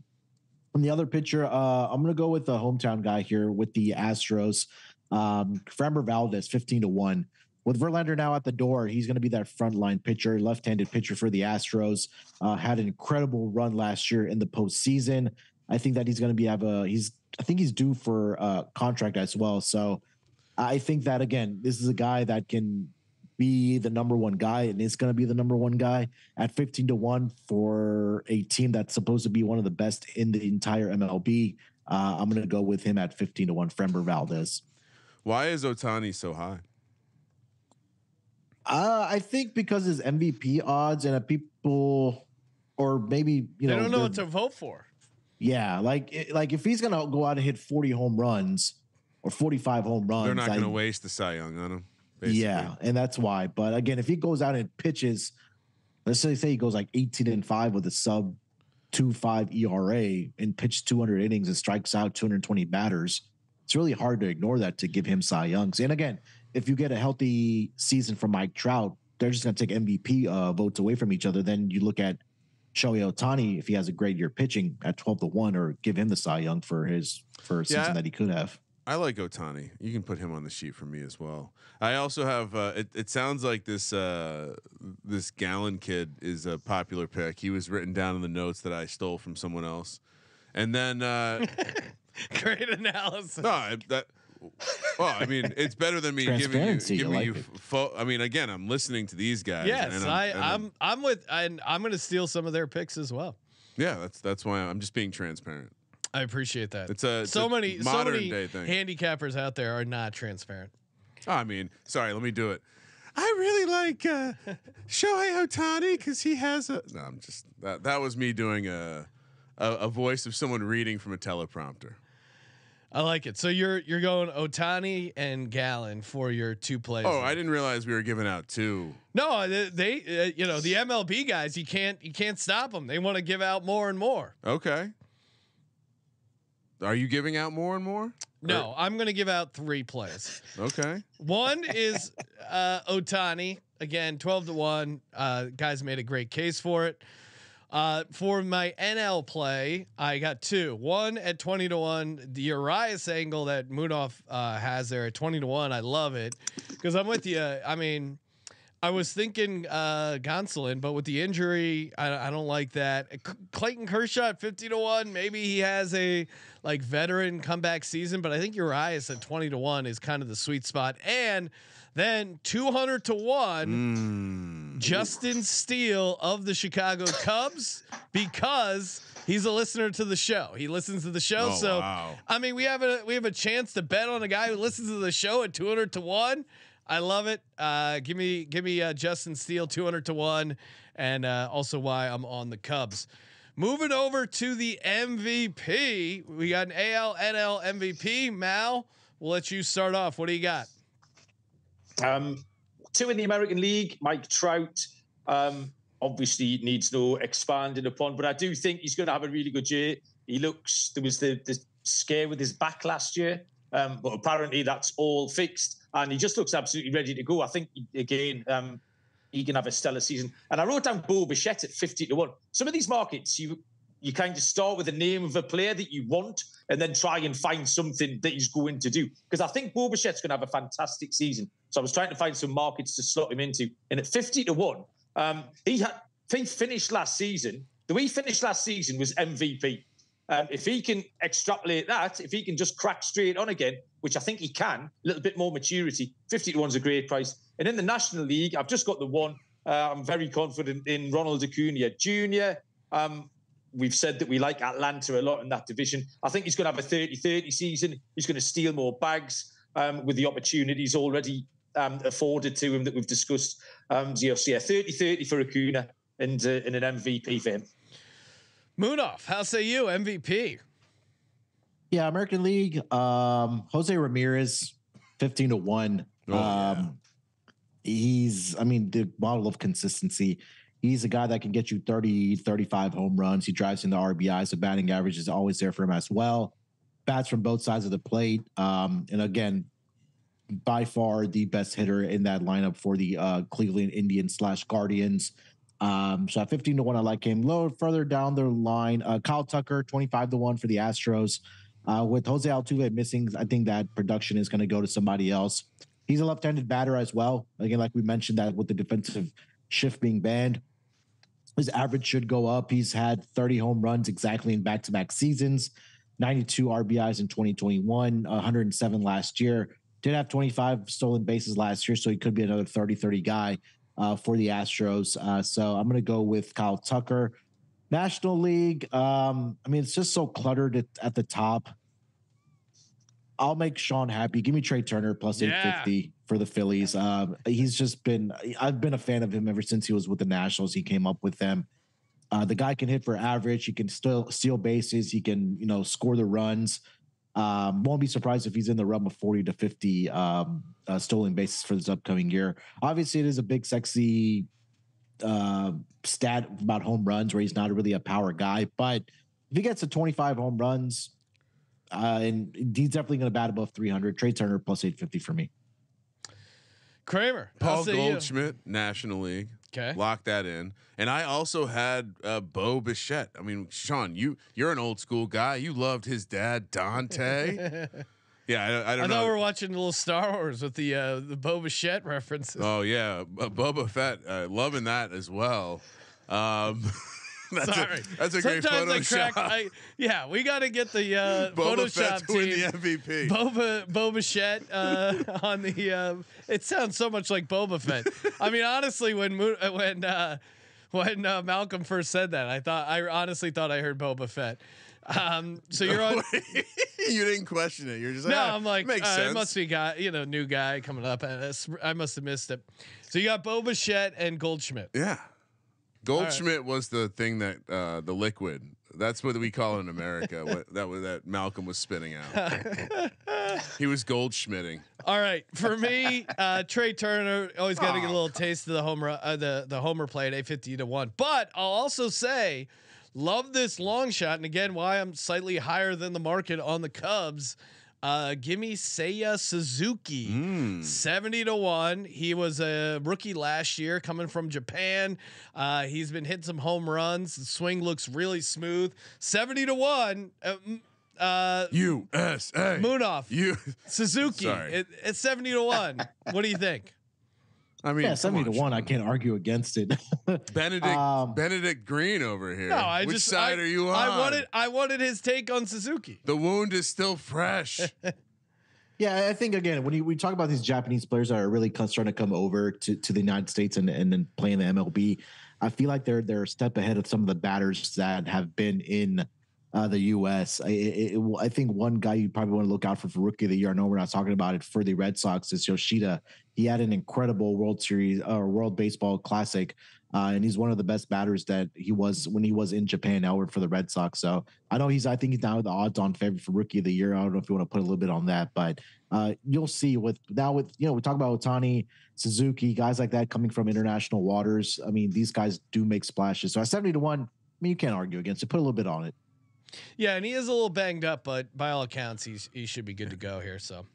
And the other pitcher, uh, I'm going to go with the hometown guy here with the Astros. Um, Framber Valdez, 15 to 1. With Verlander now at the door, he's going to be that frontline pitcher, left handed pitcher for the Astros. Uh, had an incredible run last year in the postseason. I think that he's going to be have a he's I think he's due for a contract as well. So I think that again, this is a guy that can be the number one guy and is going to be the number one guy at 15 to 1 for a team that's supposed to be one of the best in the entire MLB. Uh, I'm going to go with him at 15 to 1, Framber Valdez. Why is Ohtani so high? Uh, I think because his MVP odds and people, or maybe, you know, They don't know what to vote for. Yeah, like like if he's gonna go out and hit 40 home runs or 45 home runs, They're not I- going to waste the Cy Young on him. Basically. Yeah, and that's why. But again, if he goes out and pitches, let's say say he goes like 18 and 5 with a sub 2-5 ERA and pitched 200 innings and strikes out 220 batters, it's really hard to ignore that to give him Cy Youngs. And again, if you get a healthy season from Mike Trout, they're just going to take MVP uh, votes away from each other. Then you look at Shohei Ohtani if he has a great year pitching at 12 to 1 or give him the Cy Young for his for a Yeah. season that he could have. I like Ohtani. You can put him on the sheet for me as well. I also have. Uh, it, it sounds like this uh, this Gallen kid is a popular pick. He was written down in the notes that I stole from someone else, and then uh, Great analysis. no, I- that. Well, I mean, it's better than me giving you Transparency, I giving like you. Fo- I mean, again, I'm listening to these guys. Yes, and I, and I'm I'm with and I'm going to steal some of their picks as well. Yeah, that's that's why I'm just being transparent. I appreciate that. It's a- it's so a many so modern many day thing. handicappers out there are not transparent. I mean, sorry, let me do it. I really like uh, Shohei Ohtani because he has a. No, I'm just that. That was me doing a, a a voice of someone reading from a teleprompter. I like it. So you're you're going Ohtani and Gallen for your two plays. Oh, I didn't realize we were giving out two. No, they, they uh, you know the MLB guys. You can't you can't stop them. They want to give out more and more. Okay. Are you giving out more and more? No, I'm going to give out three plays. Okay. One is uh, Ohtani again, twelve to one. Uh, guys made a great case for it. Uh, for my NL play, I got two. One at twenty to one. The Urias angle that Munaf uh, has there at twenty to one. I love it because I'm with you. I mean, I was thinking uh, Gonsolin, but with the injury, I, I don't like that. C- Clayton Kershaw at fifty to one. Maybe he has a like veteran comeback season, but I think Urias at twenty to one is kind of the sweet spot. And then two hundred to one. Mm. Justin Steele of the Chicago Cubs because he's a listener to the show. He listens to the show. Oh, so wow. I mean, we have a we have a chance to bet on a guy who listens to the show at 200 to 1. I love it. Uh, give me give me uh, Justin Steele 200 to 1 and uh, also why I'm on the Cubs. Moving over to the MVP. We got an AL NL MVP. Mal, we'll let you start off. What do you got? Um, two in the American League, Mike Trout. Um, obviously needs no expanding upon, but I do think he's going to have a really good year. He looks there was the, the scare with his back last year, um, but apparently that's all fixed, and he just looks absolutely ready to go. I think again. Um, he can have a stellar season. And I wrote down Bo Bichette at 50 to 1. Some of these markets, you you kind of start with the name of a player that you want and then try and find something that he's going to do. Because I think Bo Bichette's going to have a fantastic season. So I was trying to find some markets to slot him into. And at 50 to 1, um, he had he finished last season. The way he finished last season was MVP. Um, if he can extrapolate that, if he can just crack straight on again, which I think he can, a little bit more maturity, 50 to 1 is a great price. And in the National League, I've just got the one. Uh, I'm very confident in Ronald Acuna Jr. Um, we've said that we like Atlanta a lot in that division. I think he's going to have a 30 30 season. He's going to steal more bags um, with the opportunities already um, afforded to him that we've discussed. Um, so yeah, 30-30 for Acuna and, uh, and an MVP for him. Munaf, how say you? MVP. Yeah, American League. Um, Jose Ramirez, fifteen to one. Oh, yeah. um, he's, I mean, the model of consistency. He's a guy that can get you 30, 35 home runs. He drives RBIs. The batting average is always there for him as well. Bats from both sides of the plate. Um, and again, by far the best hitter in that lineup for the uh, Cleveland Indians slash Guardians. Um, so at 15 to 1, I like him. Lower further down the line, uh, Kyle Tucker, 25 to 1 for the Astros. Uh, with Jose Altuve missing, I think that production is going to go to somebody else. He's a left-handed batter as well. Again, like we mentioned, that with the defensive shift being banned, his average should go up. He's had 30 home runs exactly in back-to-back seasons, 92 RBIs in 2021, 107 last year. Did have 25 stolen bases last year, so he could be another 30-30 guy uh, for the Astros. Uh, so I'm going to go with Kyle Tucker. National League. Um, I mean, it's just so cluttered at, at the top. I'll make Sean happy. Give me Trey Turner plus Yeah. 850 for the Phillies. Um, he's just been, I've been a fan of him ever since he was with the Nationals. He came up with them. Uh, the guy can hit for average. He can still steal bases. He can, you know, score the runs. Um, won't be surprised if he's in the realm of 40 to 50 um, uh, stolen bases for this upcoming year. Obviously, it is a big, sexy uh, stat about home runs where he's not really a power guy. But if he gets to 25 home runs, uh, and he's definitely going to bat above 300. Trey Turner plus 850 for me. Kramer, Paul say you? Goldschmidt, National League. Okay. Lock that in. And I also had uh, Bo Bichette. I mean, Sean, you you're an old school guy. You loved his dad, Dante. yeah, I, I I don't thought know. we were watching a little Star Wars with the uh, the Boba Fett references. Oh yeah, Boba Fett, uh, loving that as well. Um, that's Sorry, a that's a great Sometimes I Photoshop. crack. I, yeah, we got to get the uh, Boba Fett Photoshop to win team. the MVP. Boba Boba Fett uh, on the. Uh, it sounds so much like Boba Fett. I mean, honestly, when uh, when uh, when uh, Malcolm first said that, I thought I honestly thought I heard Boba Fett. Um, so you're on. you didn't question it. You're just No, like, ah, I'm like, makes uh, sense. it must be guy, you know, new guy coming up. And I must have missed it. So you got Boba Fett and Goldschmidt. Yeah. Goldschmidt was the thing that uh, the liquid. That's what we call it in America. what that was that Malcolm was spitting out. he was Goldschmidting. All right, for me, uh, Trey Turner always got to get a little taste of the homer, uh, the the homer play at eight fifty to one. But I'll also say, love this long shot, and again, why I'm slightly higher than the market on the Cubs. Uh, give me Seiya Suzuki, Mm. seventy to one. He was a rookie last year, coming from Japan. Uh, he's been hitting some home runs. The swing looks really smooth. Seventy to one. Uh, m- uh, USA. Munaf. You. Suzuki it, it's 70 to 1. what do you think? I mean, Yeah, come 70 to 1. I can't argue against it. Benedict Um, Benedict Green over here. No, I Which just side I, are you on? I wanted I wanted his take on Suzuki. the wound is still fresh. Yeah, I think again when you, we talk about these Japanese players that are really co- starting to come over to, to the United States and and then playing the MLB, I feel like they're they're a step ahead of some of the batters that have been in uh, the U.S. I, it, it- I think one guy you probably want to look out for for rookie of the year. I know we're not talking about it for the Red Sox is Yoshida. He had an incredible World Series or World Baseball Classic, uh, and he's one of the best batters that he was when he was in Japan. Now for the Red Sox, so I know he's. I think he's now the odds-on favorite for rookie of the year. I don't know if you want to put a little bit on that, but uh, you'll see with now with you know we talk about Ohtani, Suzuki, guys like that coming from international waters. I mean, these guys do make splashes. So at seventy to one, I mean, you can't argue against it. Put a little bit on it. Yeah, and he is a little banged up, but by all accounts, he's he should be good to go here. So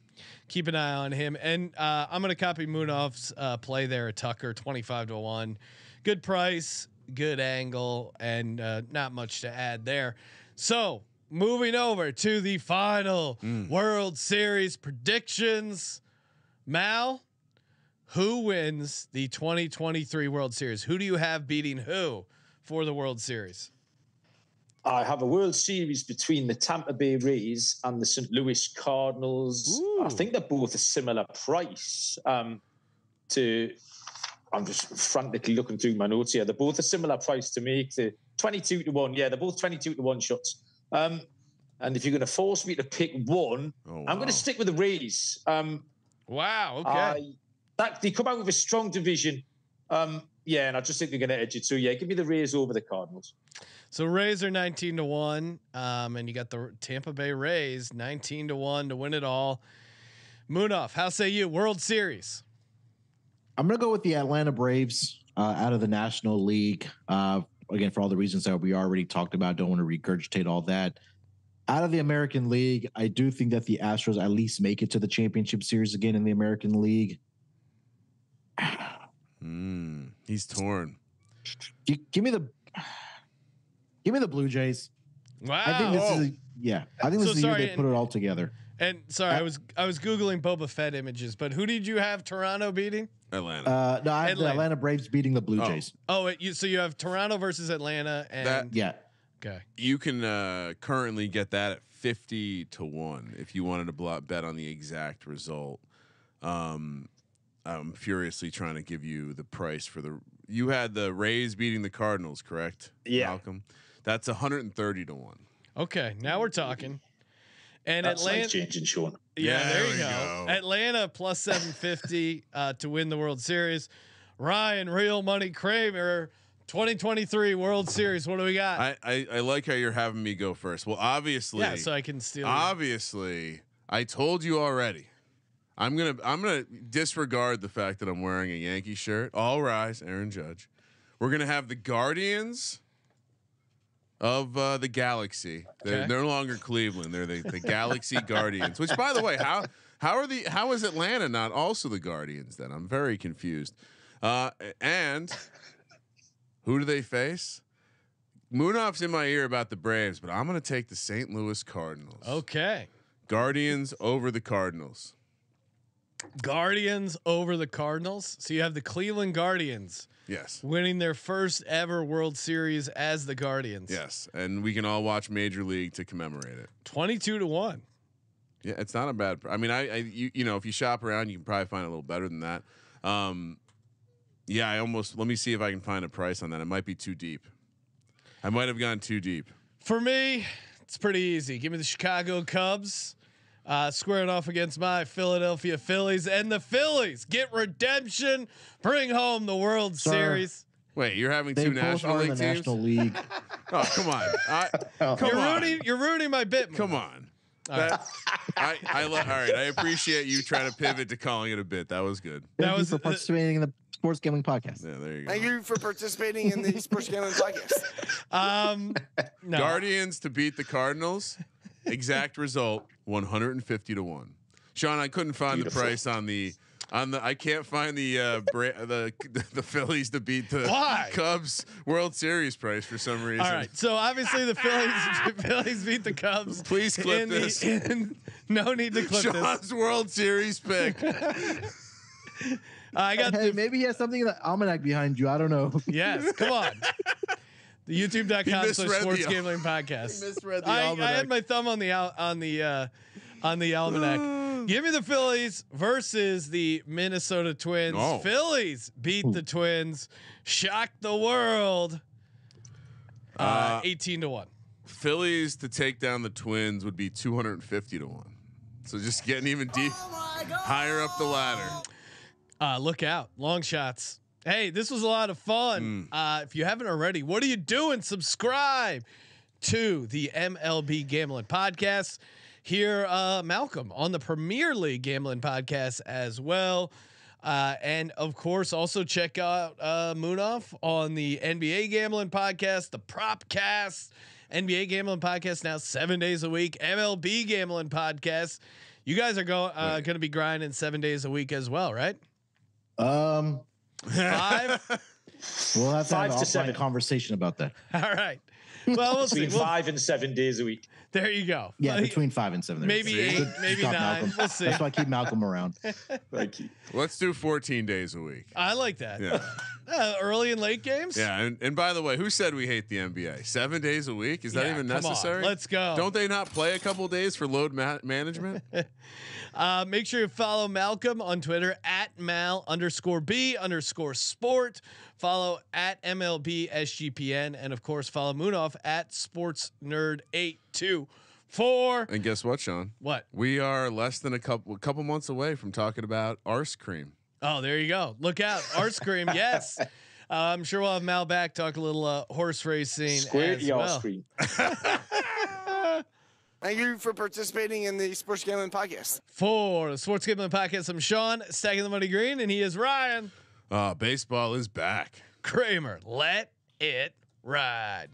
keep an eye on him. And uh, I'm going to copy Munaf's uh, play there at Tucker, 25 to 1. Good price, good angle, and uh, not much to add there. So moving over to the final World Series predictions. Mal, who wins the 2023 World Series? Who do you have beating who for the World Series? I have a World Series between the Tampa Bay Rays and the St. Louis Cardinals. I think they're both a similar price. Um, to I'm just frantically looking through my notes here. They're both a similar price to make the 22 to one. Yeah, they're both 22 to one shots. Um, and if you're going to force me to pick one, Oh, I'm going to stick with the Rays. Um, Wow. Okay. I that they come out with a strong division. Um, yeah, and I just think they're going to edge it. So yeah, give me the Rays over the Cardinals. So Rays are 19 to 1. Um, and you got the Tampa Bay Rays 19 to 1 to win it all. Munaf, how say you? World Series. I'm going to go with the Atlanta Braves uh, out of the National League. Uh, again, for all the reasons that we already talked about, don't want to regurgitate all that. Out of the American League, I do think that the Astros at least make it to the championship series again in the American League. Mm, he's torn. Gi- give me the, give me the Blue Jays. Wow. I think this is a, yeah. I think this So is the year they put and- it all together. and sorry, I was I was googling Boba Fett images, but who did you have Toronto beating? Atlanta. Uh, no, I have Atlanta. the Atlanta Braves beating the Blue Oh. Jays. Oh, it, you, so you have Toronto versus Atlanta, and That- Yeah. okay, you can uh, currently get that at 50 to 1 if you wanted to blo- bet on the exact result. Um, I'm furiously trying to give you the price for the. You had the Rays beating the Cardinals, correct? Yeah. Malcolm. That's 130 to 1. okay. Now we're talking. And That's Atlanta, like changing, Sean. yeah, Yeah, there there you go. go. Atlanta plus 750 uh, to win the World Series. Ryan, real money Kramer, 2023 World Series. What do we got? I, I, I like how you're having me go first. Well, obviously, yeah, so I can steal. you. obviously, I told you already. I'm gonna I'm gonna disregard the fact that I'm wearing a Yankee shirt. All rise, Aaron Judge. We're gonna have the Guardians of uh, the Galaxy. They're, Okay. they're no longer Cleveland. They're the, the Galaxy Guardians. Which, by the way, how how are the how is Atlanta not also the Guardians? Then I'm very confused. Uh, and who do they face? Munaf's in my ear about the Braves, but I'm going to take the St. Louis Cardinals. okay. Guardians over the Cardinals. Guardians over the Cardinals. So you have the Cleveland Guardians Yes. winning their first ever World Series as the Guardians. Yes. And we can all watch Major League to commemorate it. 22 to 1. Yeah, it's not a bad. pr- I mean, I, I you, you know, if you shop around, you can probably find a little better than that. Um, yeah, I almost let me see if I can find a price on that. It might be too deep. I might have gone too deep. For me, it's pretty easy. Give me the Chicago Cubs. Uh, squaring off against my Philadelphia Phillies and the Phillies get redemption, bring home the World Sir. Series. Wait, you're having They two both National are in League the teams? National League. Oh, come on. I, come You're on. ruining, you're ruining my bit. Come Moon. on. That, I, I lo- all right. I appreciate you trying to pivot to calling it a bit. That was good. That Thank you was for participating in the Sports Gambling Podcast. Yeah, there you go. Thank you for participating in the Sports Gambling Podcast. um, no. Guardians to beat the Cardinals. Exact result: 150 to one. Sean, I couldn't find Beautiful. the price on the on the. I can't find the uh, bra- the the Phillies to beat the Why? Cubs World Series price for some reason. All right. So obviously the Phillies the Phillies beat the Cubs. Please clip in the- this. in- no need to clip this. Sean's World Series pick. I got Hey, the maybe he has something in the almanac behind you. I don't know. Yes, come on. The YouTube.com slash the sports gambling podcast. misread the I, I had my thumb on the al- on the uh, on the almanac. Give me the Phillies versus the Minnesota Twins. Oh. Phillies beat the Twins, shocked the world. Uh, Uh, 18 to 1. Phillies to take down the Twins would be 250 to one. So just getting even deep, higher up the ladder. Uh, look out. Long shots. Hey, this was a lot of fun. Uh, if you haven't already, what are you doing? Subscribe to the MLB Gambling Podcast. Here, uh, Malcolm on the Premier League Gambling Podcast as well. Uh, and of course, also check out uh, Munaf on the NBA Gambling Podcast, the Propcast, NBA Gambling Podcast now seven days a week, MLB Gambling Podcast. You guys are going uh, going to be grinding seven days a week as well, right? Um, Five. we'll have to Five have to an offline seven. conversation about that. All right. Well, we'll see. Between We'll- five and seven days a week. there you go. Yeah, Well, between five and seven. there maybe you go. eight, Good maybe stuff, nine. Malcolm. We'll see. That's why I keep Malcolm around. Thank you. Let's do 14 days a week. I like that. Yeah. Uh, early and late games. Yeah, and, and by the way, who said we hate the NBA? Seven days a week? Is that Yeah, even come on, necessary? let's go. Don't they not play a couple days for load ma- management? Uh, make sure you follow Malcolm on Twitter at Mal underscore B underscore sport. Follow at MLB SGPN. And of course, follow Munaf at Sports Nerd 824. and guess what, Sean? What? We are less than a couple a couple months away from talking about arse cream. Oh, there you go. Look out. Art cream. Yes. Uh, I'm sure we'll have Mal back talk a little uh, horse racing Square as well. screen. Thank you for participating in the Sports Gambling Podcast. For the Sports Gambling Podcast, I'm Sean, stacking the money green, and he is Ryan Uh, baseball is back. Kramer. Let it ride.